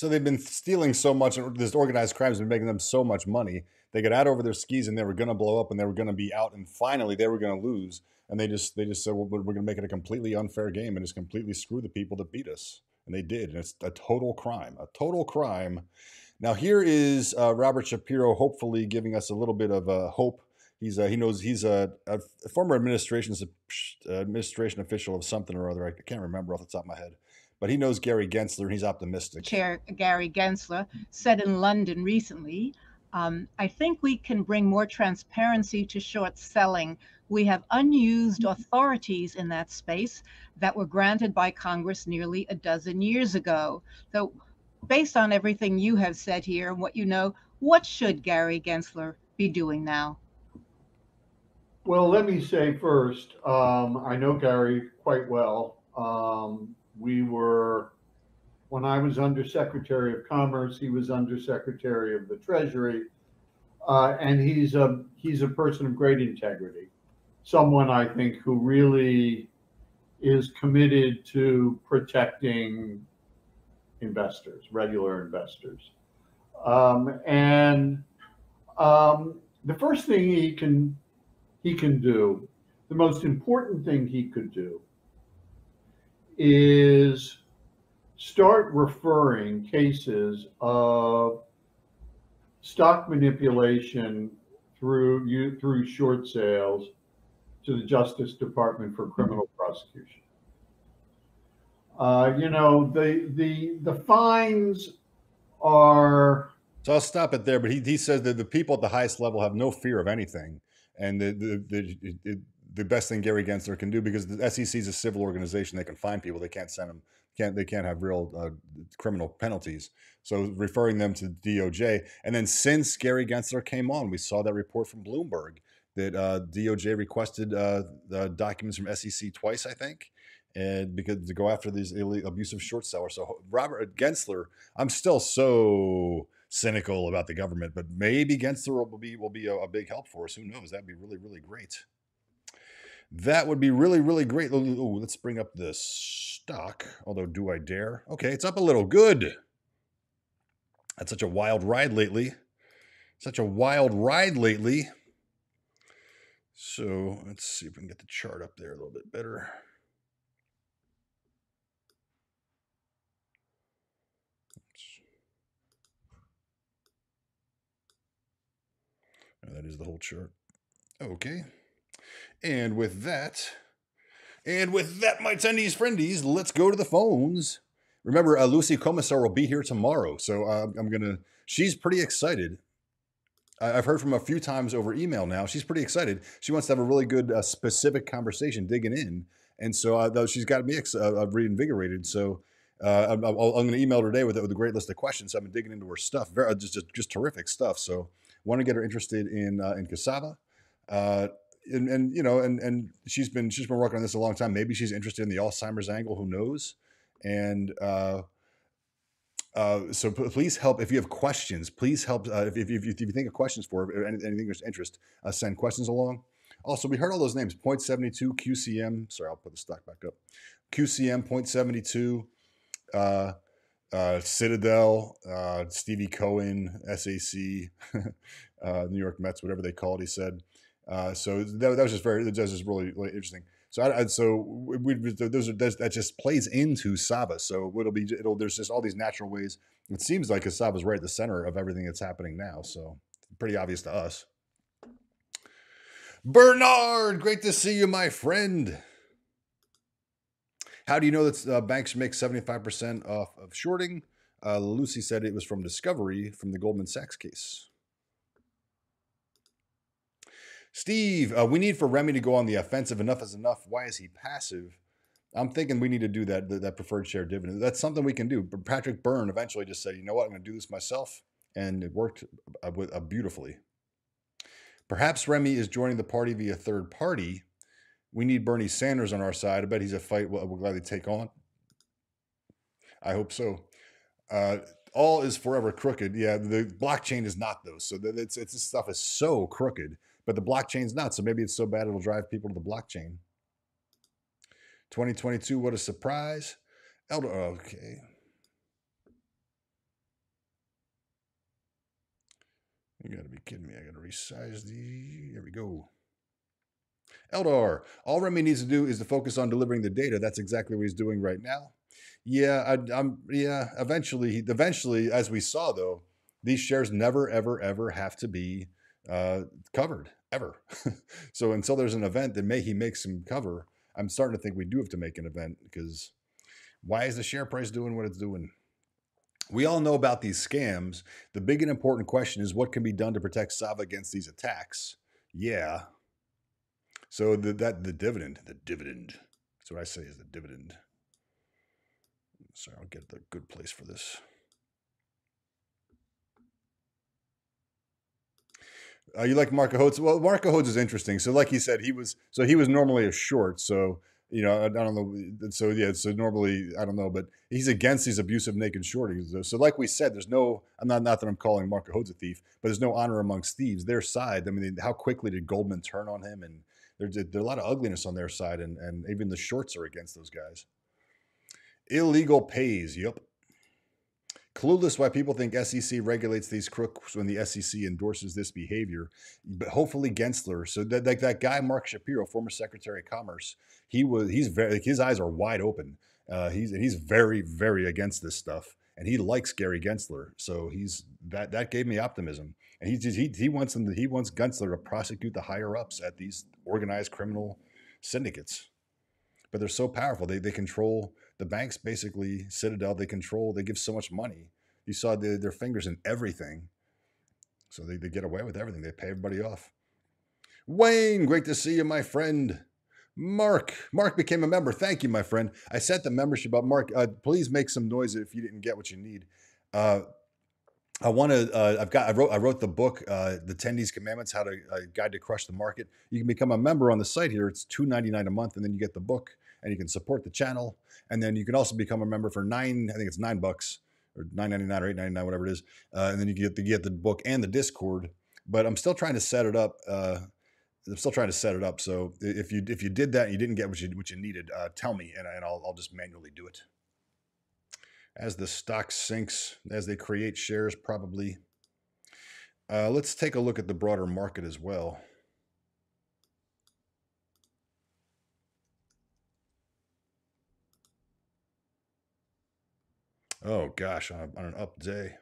So they've been stealing so much. and This organized crime has been making them so much money. They got out over their skis and they were going to blow up and they were going to be out and finally they were going to lose. And they just they just said, well, we're going to make it a completely unfair game and just completely screw the people that beat us. And they did. And it's a total crime, a total crime. Now here is uh, Robert Shapiro, hopefully giving us a little bit of uh, hope. He's uh, he knows he's a, a former administration administration official of something or other. I can't remember off the top of my head, but he knows Gary Gensler and he's optimistic. Chair Gary Gensler said in London recently, um, I think we can bring more transparency to short selling. We have unused authorities in that space that were granted by Congress nearly a dozen years ago. So based on everything you have said here and what you know, what should Gary Gensler be doing now? Well, let me say first, um, I know Gary quite well. Um, we were, when I was Undersecretary of Commerce, he was Undersecretary of the Treasury, uh, and he's a he's a person of great integrity, someone I think who really is committed to protecting investors, regular investors. Um, and um, the first thing he can he can do, the most important thing he could do, is start referring cases of stock manipulation through you through short sales to the Justice Department for criminal prosecution. Uh, you know, the the the fines are. So I'll stop it there. But he, he says that the people at the highest level have no fear of anything, and the the the, the, the best thing Gary Gensler can do because the SEC is a civil organization. They can find people. They can't send them. Can't they can't have real uh, criminal penalties. So referring them to DOJ, and then since Gary Gensler came on, we saw that report from Bloomberg that uh, DOJ requested uh, the documents from SEC twice, I think and because to go after these abusive short sellers. So Robert Gensler, I'm still so cynical about the government, but maybe Gensler will be will be a, a big help for us. Who knows? That'd be really really great. That would be really really great. Ooh, let's bring up the stock. Although, do I dare? Okay, it's up a little. Good. That's such a wild ride lately. Such a wild ride lately. So let's see if we can get the chart up there a little bit better. that is the whole chart. Okay. And with that, and with that, my tendies friendies, let's go to the phones. Remember, uh, Lucy Komisar will be here tomorrow, so uh, I'm gonna. She's pretty excited. I've heard from a few times over email now. She's pretty excited. She wants to have a really good, uh, specific conversation, digging in, and so uh, she's got me ex- uh, reinvigorated. So uh, I'm, I'm going to email her today with, with a great list of questions. So I've been digging into her stuff, Very, just, just just terrific stuff. So want to get her interested in uh, in cassava. And, and you know, and and she's been she's been working on this a long time. Maybe she's interested in the Alzheimer's angle. Who knows? And uh, uh, so p- please help if you have questions. Please help uh, if, if, if, you, if you think of questions for anything there's interest. Uh, send questions along. Also, we heard all those names: Point seventy two, QCM. Sorry, I'll put the stock back up. QCM, Point seventy two. Uh, uh, Citadel, uh, Stevie Cohen, SAC, uh, New York Mets, whatever they call it. He said. Uh, so that, that was just very that was just really, really interesting. So I, I so we, those are that just plays into Sava. So it'll be it'll there's just all these natural ways. It seems like Sava's right at the center of everything that's happening now. So pretty obvious to us. Bernard, great to see you, my friend. How do you know that uh, banks make 75% off of shorting? Uh, Lucy said it was from Discovery from the Goldman Sachs case. Steve, uh, we need for Remi to go on the offensive. Enough is enough. Why is he passive? I'm thinking we need to do that, that preferred share dividend. That's something we can do. But Patrick Byrne eventually just said, you know what, I'm going to do this myself. And it worked uh, uh, beautifully. Perhaps Remi is joining the party via third party we need Bernie Sanders on our side. I bet he's a fight we'll, we'll gladly take on. I hope so. Uh, all is forever crooked. Yeah, the blockchain is not though. So it's, it's this stuff is so crooked, but the blockchain's not. So maybe it's so bad it'll drive people to the blockchain. 2022, what a surprise. Eldar, okay. You gotta be kidding me. I gotta resize the. Here we go. Eldar, all Remi needs to do is to focus on delivering the data. That's exactly what he's doing right now. Yeah, I, am Yeah, eventually, eventually, as we saw though, these shares never, ever, ever have to be uh, covered ever. so until there's an event that may he makes some cover, I'm starting to think we do have to make an event because why is the share price doing what it's doing? We all know about these scams. The big and important question is what can be done to protect Sava against these attacks? Yeah, so the, that the dividend, the dividend. That's what I say is the dividend. Sorry, I'll get the good place for this. Uh, you like Marc Cohodes? Well, Marc Cohodes is interesting. So, like he said, he was so he was normally a short. So you know, I, don't know. So yeah, so normally I don't know, but he's against these abusive naked shorties. So, like we said, there's no. I'm not not that I'm calling Marc Cohodes a thief, but there's no honor amongst thieves. Their side. I mean, how quickly did Goldman turn on him and there's, there's a lot of ugliness on their side, and, and even the shorts are against those guys. Illegal pays. Yep. Clueless why people think SEC regulates these crooks when the SEC endorses this behavior. But hopefully Gensler. So that like that guy Mark Shapiro, former Secretary of Commerce, he was he's very his eyes are wide open. Uh, he's he's very very against this stuff, and he likes Gary Gensler. So he's that that gave me optimism. And he he he wants them to, he wants Gensler to prosecute the higher ups at these organized criminal syndicates. But they're so powerful. They they control the banks basically Citadel. They control. They give so much money. You saw the, their fingers in everything. So they, they get away with everything. They pay everybody off. Wayne, great to see you, my friend. Mark, Mark became a member. Thank you, my friend. I set the membership up. Mark, uh, please make some noise if you didn't get what you need. Uh, I want to. Uh, I've got. I wrote. I wrote the book, uh, "The Tendies Commandments: How to uh, Guide to Crush the Market." You can become a member on the site here. It's two ninety nine a month, and then you get the book, and you can support the channel. And then you can also become a member for nine. I think it's nine bucks or nine ninety nine or eight ninety nine, whatever it is. Uh, and then you get the get the book and the Discord. But I'm still trying to set it up. Uh, I'm still trying to set it up. So if you if you did that and you didn't get what you what you needed, uh, tell me, and, and I'll I'll just manually do it as the stock sinks, as they create shares, probably uh, let's take a look at the broader market as well. Oh gosh, on, a, on an up day.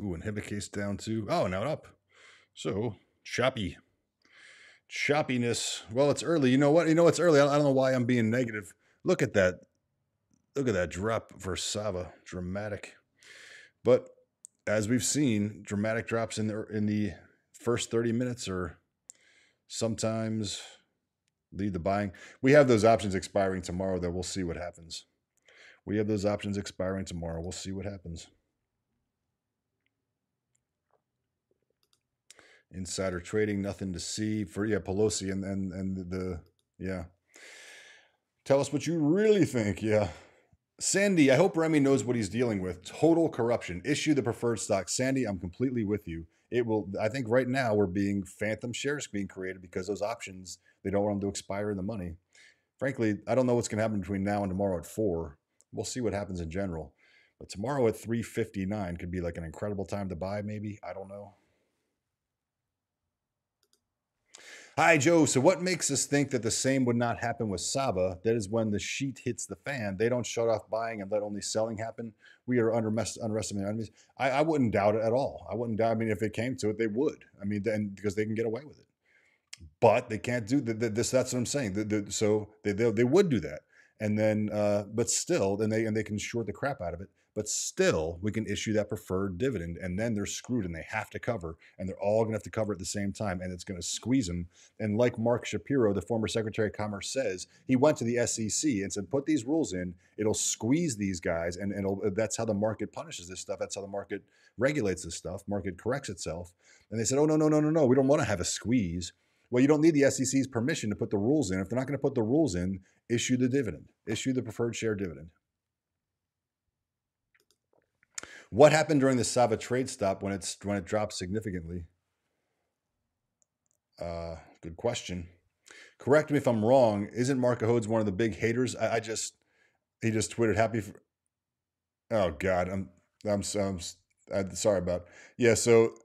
Ooh, and case down to, oh, now up. So, choppy choppiness. Well, it's early. You know what? You know it's early. I don't know why I'm being negative. Look at that. Look at that drop for Sava. Dramatic. But as we've seen, dramatic drops in the in the first 30 minutes or sometimes lead the buying. We have those options expiring tomorrow, though. We'll see what happens. We have those options expiring tomorrow. We'll see what happens. insider trading, nothing to see for yeah Pelosi and and and the yeah. Tell us what you really think. Yeah, Sandy, I hope Remi knows what he's dealing with. Total corruption. Issue the preferred stock. Sandy, I'm completely with you. It will. I think right now we're being phantom shares being created because those options they don't want them to expire in the money. Frankly, I don't know what's going to happen between now and tomorrow at four. We'll see what happens in general. But tomorrow at 3:59 could be like an incredible time to buy. Maybe I don't know. Hi, Joe. So, what makes us think that the same would not happen with Sava? That is when the sheet hits the fan. They don't shut off buying and let only selling happen. We are under underestimating enemies. I, I wouldn't doubt it at all. I wouldn't doubt. I mean, if it came to it, they would. I mean, then because they can get away with it, but they can't do the, the, this. That's what I'm saying. The, so they, they they would do that, and then, uh, but still, then they and they can short the crap out of it but still we can issue that preferred dividend and then they're screwed and they have to cover and they're all going to have to cover at the same time and it's going to squeeze them and like mark shapiro the former secretary of commerce says he went to the sec and said put these rules in it'll squeeze these guys and, and uh, that's how the market punishes this stuff that's how the market regulates this stuff market corrects itself and they said oh no no no no no we don't want to have a squeeze well, you don't need the SEC's permission to put the rules in. If they're not going to put the rules in, issue the dividend, issue the preferred share dividend. What happened during the Sava trade stop when it's when it dropped significantly? Uh, good question. Correct me if I'm wrong. Isn't Marc Cohodes one of the big haters? I, I just he just tweeted happy. For, oh God, I'm I'm, I'm, I'm sorry about. Yeah, so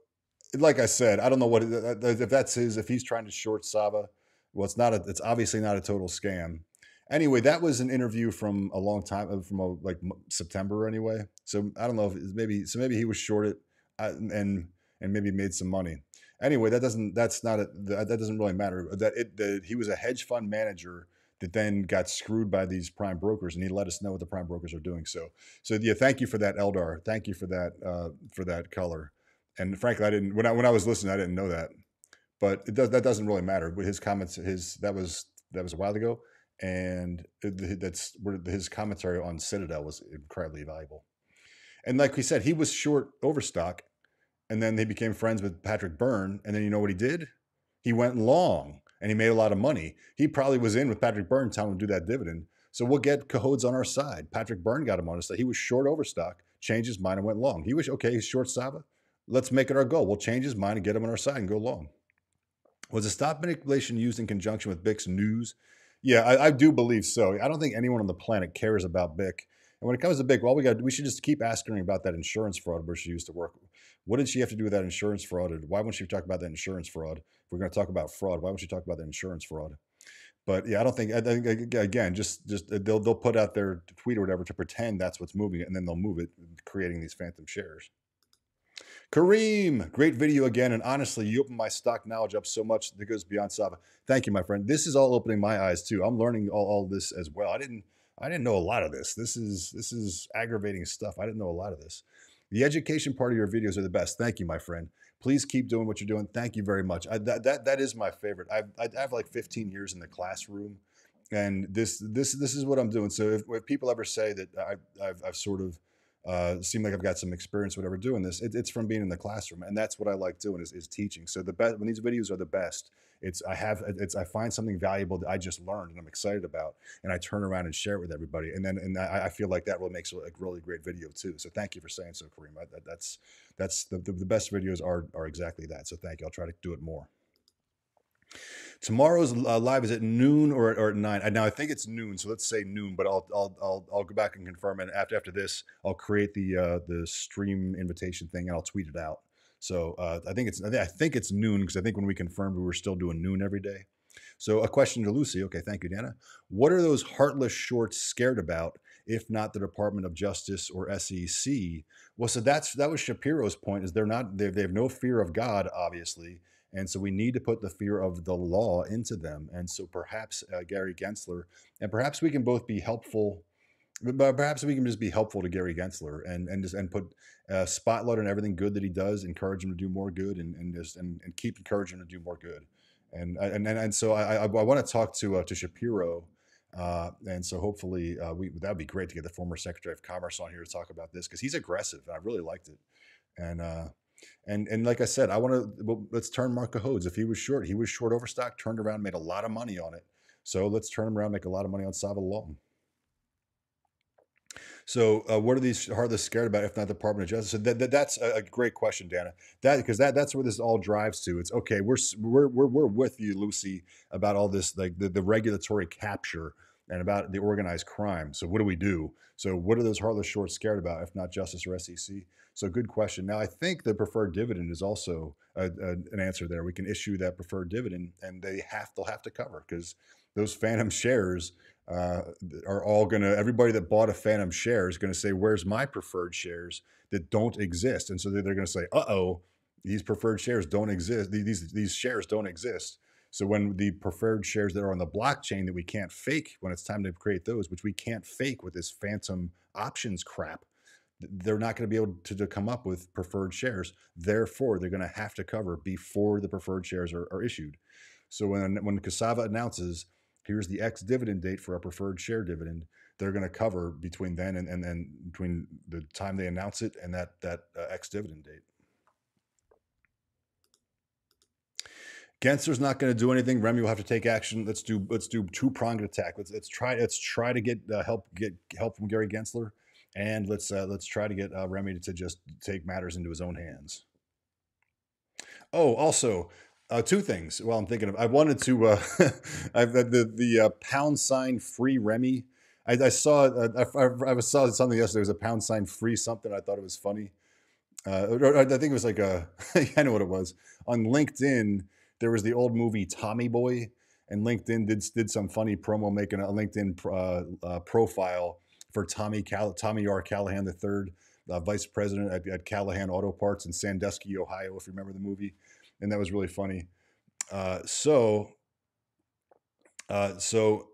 like I said, I don't know what if that's his. If he's trying to short Sava, well, it's not a. It's obviously not a total scam anyway, that was an interview from a long time uh, from a, like September anyway. So I don't know if maybe so maybe he was shorted uh, and and maybe made some money. Anyway, that doesn't that's not a, that doesn't really matter. That it that he was a hedge fund manager that then got screwed by these prime brokers, and he let us know what the prime brokers are doing. So so yeah, thank you for that, Eldar. Thank you for that uh, for that color. And frankly, I didn't when I when I was listening, I didn't know that. But it does that doesn't really matter. But his comments, his that was that was a while ago and uh, that's where his commentary on Citadel was incredibly valuable. And like we said, he was short Overstock, and then he became friends with Patrick Byrne, and then you know what he did? He went long, and he made a lot of money. He probably was in with Patrick Byrne telling him to do that dividend. So we'll get Cohodes on our side. Patrick Byrne got him on us. He was short Overstock, changed his mind and went long. He was okay. He's short Sava. Let's make it our goal. We'll change his mind and get him on our side and go long. Was the stop manipulation used in conjunction with Bik's news yeah, I, I, do believe so. I don't think anyone on the planet cares about Bik. And when it comes to Bik, well, we got we should just keep asking her about that insurance fraud where she used to work. What did she have to do with that insurance fraud? why won't she talk about that insurance fraud? If we're going to talk about fraud, why won't she talk about that insurance fraud? But yeah, I don't think. I think again, just just uh, they'll they'll put out their tweet or whatever to pretend that's what's moving it, and then they'll move it, creating these phantom shares. Kareem, great video again. And honestly, you open my stock knowledge up so much that goes beyond Sava. Thank you, my friend. This is all opening my eyes too. I'm learning all, all this as well. I didn't I didn't know a lot of this. This is this is aggravating stuff. I didn't know a lot of this. The education part of your videos are the best. Thank you, my friend. Please keep doing what you're doing. Thank you very much. I, that, that that is my favorite. I've, I have like 15 years in the classroom, and this this this is what I'm doing. So if, if people ever say that I, I've, I've sort of uh, seem like I've got some experience, whatever, doing this. It, it's from being in the classroom, and that's what I like doing is, is teaching. So the best when these videos are the best, it's I have it's I find something valuable that I just learned and I'm excited about, and I turn around and share it with everybody, and then and I, I feel like that really makes a really great video too. So thank you for saying so, Kareem. I, that, that's that's the, the the best videos are are exactly that. So thank you. I'll try to do it more. Tomorrow's uh, live is at noon or, or at nine. Now I think it's noon, so let's say noon. But I'll I'll I'll, I'll go back and confirm. And after after this, I'll create the uh, the stream invitation thing and I'll tweet it out. So uh, I think it's I think it's noon because I think when we confirmed we were still doing noon every day. So a question to Lucy. Okay, thank you, Dana. What are those heartless shorts scared about, if not the Department of Justice or SEC? Well, so that's that was Shapiro's point. Is they're not they they have no fear of God, obviously and so we need to put the fear of the law into them. And so perhaps uh, Gary Gensler, and perhaps we can both be helpful. But perhaps we can just be helpful to Gary Gensler and and just and put a spotlight on everything good that he does, encourage him to do more good, and and just and, and keep encouraging him to do more good. And and and, and so I I, I want to talk to uh, to Shapiro, uh, and so hopefully uh, we that would be great to get the former Secretary of Commerce on here to talk about this because he's aggressive and I really liked it. And uh, and and like I said, I want to well, let's turn Marc Cohodes. If he was short, he was short overstock, turned around, made a lot of money on it. So let's turn him around, make a lot of money on Sava Long. So, uh, what are these heartless scared about, if not the Department of Justice? So that, that that's a, a great question, Dana. That because that that's where this all drives to. It's okay. We're we're we're, we're with you, Lucy, about all this like the, the regulatory capture and about the organized crime. So, what do we do? So, what are those heartless shorts scared about, if not justice or SEC? So, good question. Now, I think the preferred dividend is also a, a, an answer there. We can issue that preferred dividend, and they have they'll have to cover because those phantom shares uh, are all going to everybody that bought a phantom share is going to say where's my preferred shares that don't exist and so they're, they're going to say uh-oh these preferred shares don't exist these these shares don't exist so when the preferred shares that are on the blockchain that we can't fake when it's time to create those which we can't fake with this phantom options crap they're not going to be able to, to come up with preferred shares therefore they're going to have to cover before the preferred shares are, are issued so when when Cassava announces here's the X dividend date for a preferred share dividend. They're going to cover between then and, and, and between the time they announce it and that, that uh, X dividend date. Gensler's not going to do anything. Remi will have to take action. Let's do let's do two pronged attack. Let's let's try let's try to get uh, help get help from Gary Gensler, and let's uh, let's try to get uh, Remi to just take matters into his own hands. Oh, also, uh, two things. Well, I'm thinking of. I wanted to. Uh, I've the the uh, pound sign free Remi. I, I saw. Uh, I, I, saw something yesterday. It was a pound sign free something. I thought it was funny. Uh, I think it was like a. I know what it was on LinkedIn. There was the old movie Tommy Boy, and LinkedIn did did some funny promo making a LinkedIn uh, uh, profile for Tommy Cal- Tommy R. Callahan III, uh, vice president at, at Callahan Auto Parts in Sandusky, Ohio. If you remember the movie and that was really funny. Uh, so, uh, so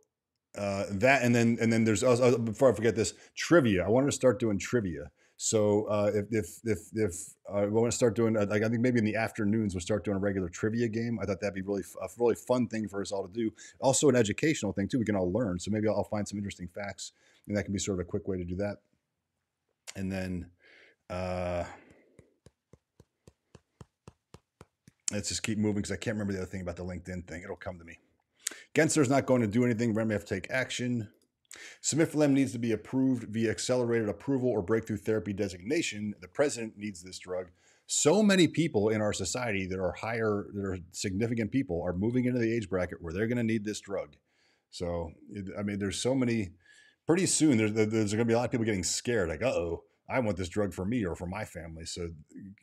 uh, that, and then and then there's also, before I forget this trivia. I wanted to start doing trivia. So uh, if if if if uh, we want to start doing, like I think maybe in the afternoons we'll start doing a regular trivia game. I thought that'd be really a really fun thing for us all to do. Also an educational thing too. We can all learn. So maybe I'll find some interesting facts, and that can be sort of a quick way to do that. And then. Uh, let's just keep moving because I can't remember the other thing about the LinkedIn thing. It'll come to me. Gensler's not going to do anything. Remi have to take action. Simufilam needs to be approved via accelerated approval or breakthrough therapy designation. The president needs this drug. So many people in our society that are higher, that are significant people, are moving into the age bracket where they're going to need this drug. So, I mean, there's so many. Pretty soon, there's, there's going to be a lot of people getting scared. Like, oh, I want this drug for me or for my family. So,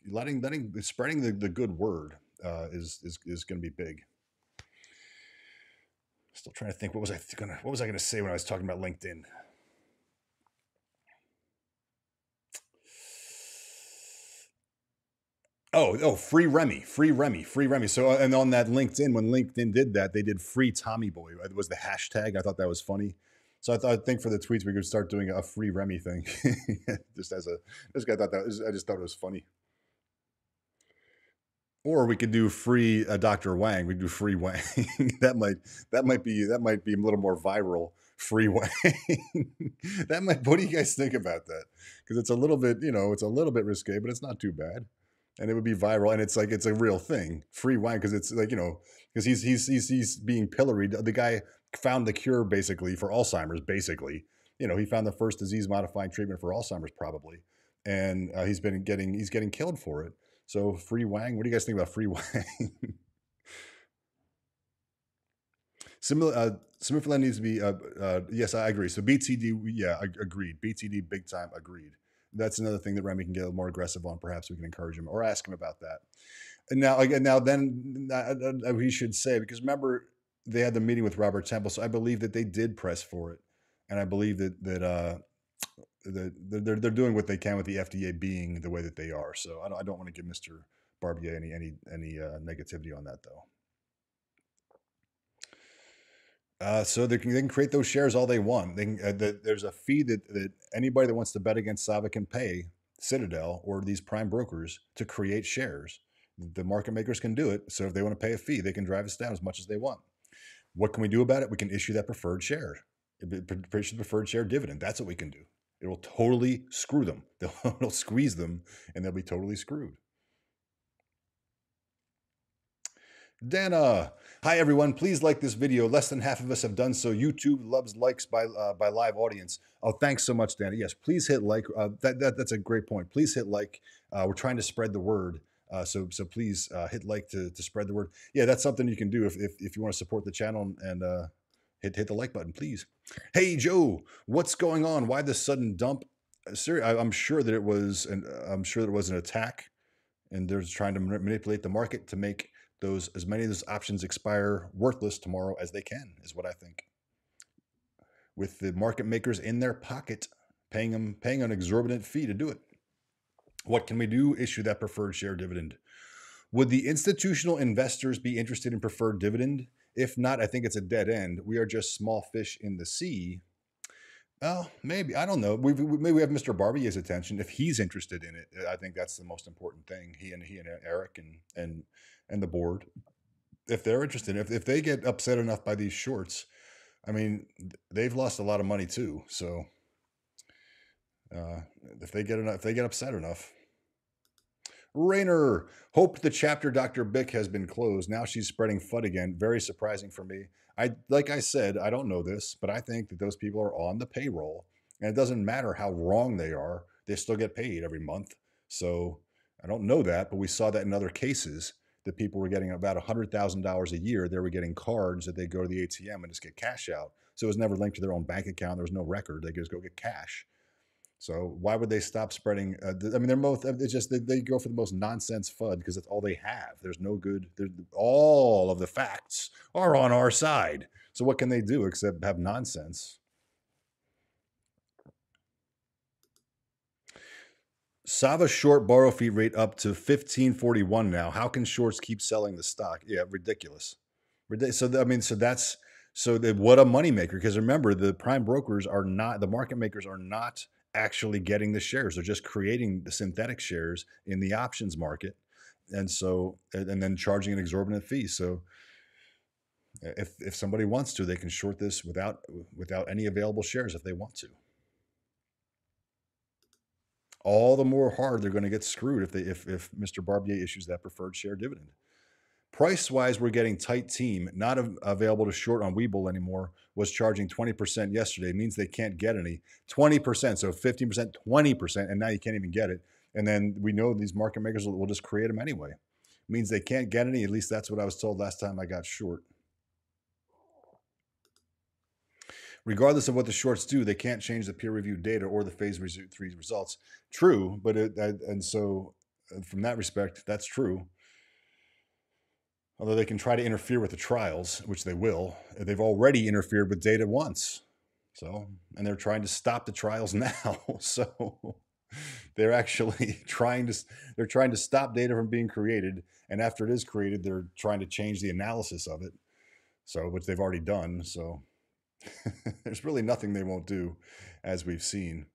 letting, letting, spreading the, the good word uh, is is is going to be big. Still trying to think. What was I gonna What was I gonna say when I was talking about LinkedIn? Oh, oh, free Remi, free Remi, free Remi. So, uh, and on that LinkedIn, when LinkedIn did that, they did free Tommy Boy. It was the hashtag. I thought that was funny. So I thought, I think for the tweets, we could start doing a free Remi thing. just as a, this guy thought that I just thought it was funny. Or we could do free uh, Dr. Wang. We do free Wang. that might that might be that might be a little more viral. Free Wang. that might. What do you guys think about that? Because it's a little bit, you know, it's a little bit risque, but it's not too bad, and it would be viral. And it's like it's a real thing. Free Wang because it's like you know because he's he's he's he's being pilloried. The guy found the cure basically for Alzheimer's. Basically, you know, he found the first disease modifying treatment for Alzheimer's probably, and uh, he's been getting he's getting killed for it so free Wang, what do you guys think about free Wang? Similar, uh, Similar needs to be. Uh, uh, yes, I agree. So BTD, yeah, agreed. BTD, big time, agreed. That's another thing that Remi can get a little more aggressive on. Perhaps we can encourage him or ask him about that. And now, again, now then, uh, we should say because remember they had the meeting with Robert Temple, so I believe that they did press for it, and I believe that that uh, they're, they're, they're doing what they can with the FDA being the way that they are. So I don't, I don't want to give Mr. Barbier any any any uh, negativity on that though. Uh, so they can, they can create those shares all they want. They can, uh, the, there's a fee that, that anybody that wants to bet against Sava can pay Citadel or these prime brokers to create shares. The market makers can do it. So if they want to pay a fee, they can drive us down as much as they want. What can we do about it? We can issue that preferred share, issue the preferred share dividend. That's what we can do. It will totally screw them. It'll squeeze them and they'll be totally screwed. Dana. Hi, everyone. Please like this video. Less than half of us have done so. YouTube loves likes by uh, by live audience. Oh, thanks so much, Dana. Yes, please hit like. Uh, that, that That's a great point. Please hit like. Uh, we're trying to spread the word. Uh, so so please uh, hit like to, to spread the word. Yeah, that's something you can do if, if, if you want to support the channel and uh, hit hit the like button, please. Hey Joe, what's going on? Why this sudden dump? Sir, I, I'm sure that it was an I'm sure that it was an attack, and they're trying to manipulate the market to make those as many of those options expire worthless tomorrow as they can is what I think. With the market makers in their pocket paying them paying an exorbitant fee to do it. What can we do? Issue that preferred share dividend. Would the institutional investors be interested in preferred dividend? If not, I think it's a dead end. We are just small fish in the sea. Well, maybe I don't know. We maybe we have Mr. Barbier's attention if he's interested in it. I think that's the most important thing. He and he and Eric and and and the board, if they're interested, if if they get upset enough by these shorts, I mean, they've lost a lot of money too. So uh, if they get enough, if they get upset enough. Rayner, hope the chapter Dr. Bik has been closed. Now she's spreading FUD again. Very surprising for me. I like I said, I don't know this, but I think that those people are on the payroll, and it doesn't matter how wrong they are; they still get paid every month. So I don't know that, but we saw that in other cases that people were getting about $100,000 a year. They were getting cards that they go to the ATM and just get cash out. So it was never linked to their own bank account. There was no record. They just go get cash. So why would they stop spreading? Uh, I mean, they're both. It's just they, they go for the most nonsense FUD because that's all they have. There's no good. All of the facts are on our side. So what can they do except have nonsense? Sava short borrow fee rate up to 1541 now. How can shorts keep selling the stock? Yeah, ridiculous. So I mean, so that's so what a moneymaker. Because remember, the prime brokers are not the market makers are not actually getting the shares. They're just creating the synthetic shares in the options market, and so and then charging an exorbitant fee. So if if somebody wants to, they can short this without without any available shares if they want to all the more hard they're going to get screwed if they if if Mr. Barbier issues that preferred share dividend. Price wise, we're getting tight team, not available to short on Webull anymore. Was charging 20% yesterday. It means they can't get any 20%. So 15%, 20%, and now you can't even get it. And then we know these market makers will, will just create them anyway. It means they can't get any. At least that's what I was told last time I got short. regardless of what the shorts do, they can't change the peer reviewed data or the phase three results. True, but it, and so uh, from that respect, that's true. Although they can try to interfere with the trials, which they will, they've already interfered with data once. So, and they're trying to stop the trials now. So, they're actually trying to they're trying to stop data from being created, and after it is created, they're trying to change the analysis of it. So, which they've already done. So, There's really nothing they won't do, as we've seen.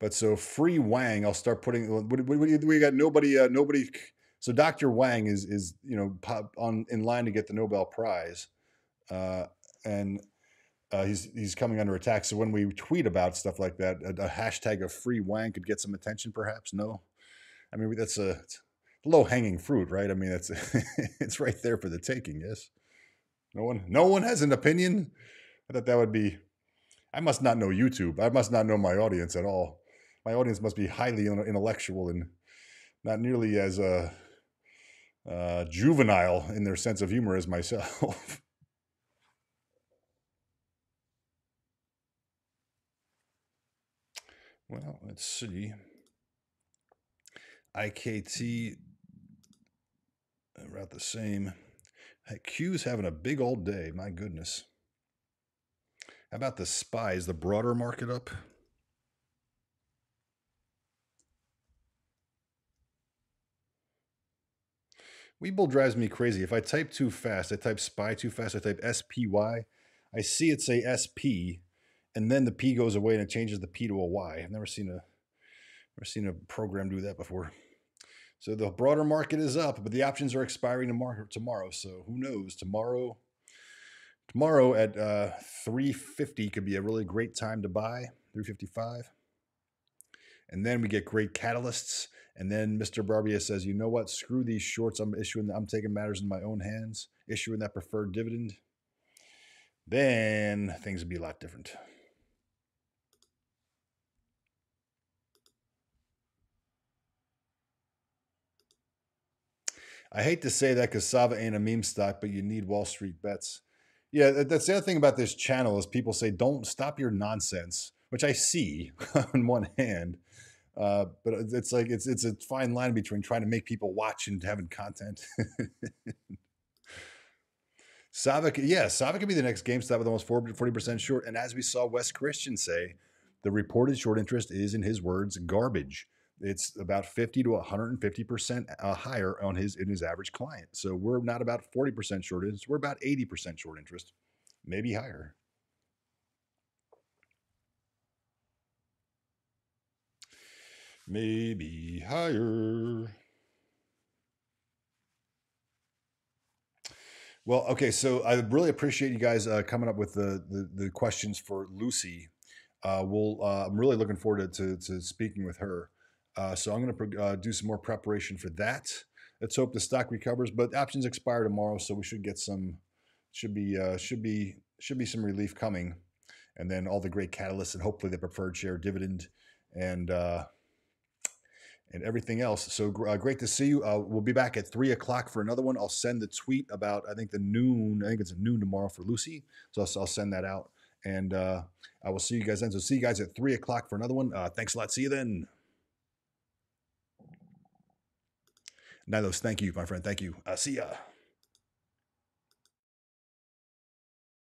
But so free Wang, I'll start putting. We got nobody. Uh, nobody. So Dr. Wang is is you know on in line to get the Nobel Prize, uh, and uh, he's he's coming under attack. So when we tweet about stuff like that, a, a, hashtag of free Wang could get some attention, perhaps. No, I mean that's a low hanging fruit, right? I mean, it's it's right there for the taking. Yes. No one, no one has an opinion. I thought that would be. I must not know YouTube. I must not know my audience at all. My audience must be highly intellectual and not nearly as uh, uh, juvenile in their sense of humor as myself. well, let's see. IKT about the same. Q's having a big old day. My goodness. How about the spies, the broader market up? Webull drives me crazy. If I type too fast, I type spy too fast, I type SPY, I see it say SP, and then the P goes away and it changes the P to a Y. I've never seen a never seen a program do that before. So the broader market is up, but the options are expiring tomorrow. Tomorrow, so who knows? Tomorrow, tomorrow at uh, 350 could be a really great time to buy. 355. and then we get great catalysts. And then Mr. Barbier says, you know what? Screw these shorts. I'm issuing, I'm taking matters in my own hands, issuing that preferred dividend. Then things would be a lot different. I hate to say that because Sava ain't a meme stock, but you need Wall Street bets. Yeah, that's the other thing about this channel is people say, don't stop your nonsense, which I see on one hand. Uh, but it's like it's it's a fine line between trying to make people watch and having content. Sava, yeah, Sava could be the next GameStop with almost 40% short. And as we saw Wes Christian say, the reported short interest is, in his words, garbage. It's about 50 to 150% uh, higher on his in his average client. So we're not about 40% short interest. We're about 80% short interest, maybe higher. Maybe higher. Well, okay, so I really appreciate you guys uh, coming up with the, the, the questions for Lucy. Uh, we'll uh, I'm really looking forward to, to, to speaking with her. Uh, so I'm going to uh, do some more preparation for that. Let's hope the stock recovers, but options expire tomorrow, so we should get some. Should be uh, should be should be some relief coming, and then all the great catalysts, and hopefully the preferred share dividend, and and everything else. So uh, great to see you. Uh, we'll be back at three o'clock for another one. I'll send the tweet about I think the noon. I think it's noon tomorrow for Lucy. So I'll, I'll send that out, and I will see you guys then. So see you guys at three o'clock for another one. thanks a lot. See you then. Nilos, thank you, my friend. Thank you. Uh, see ya.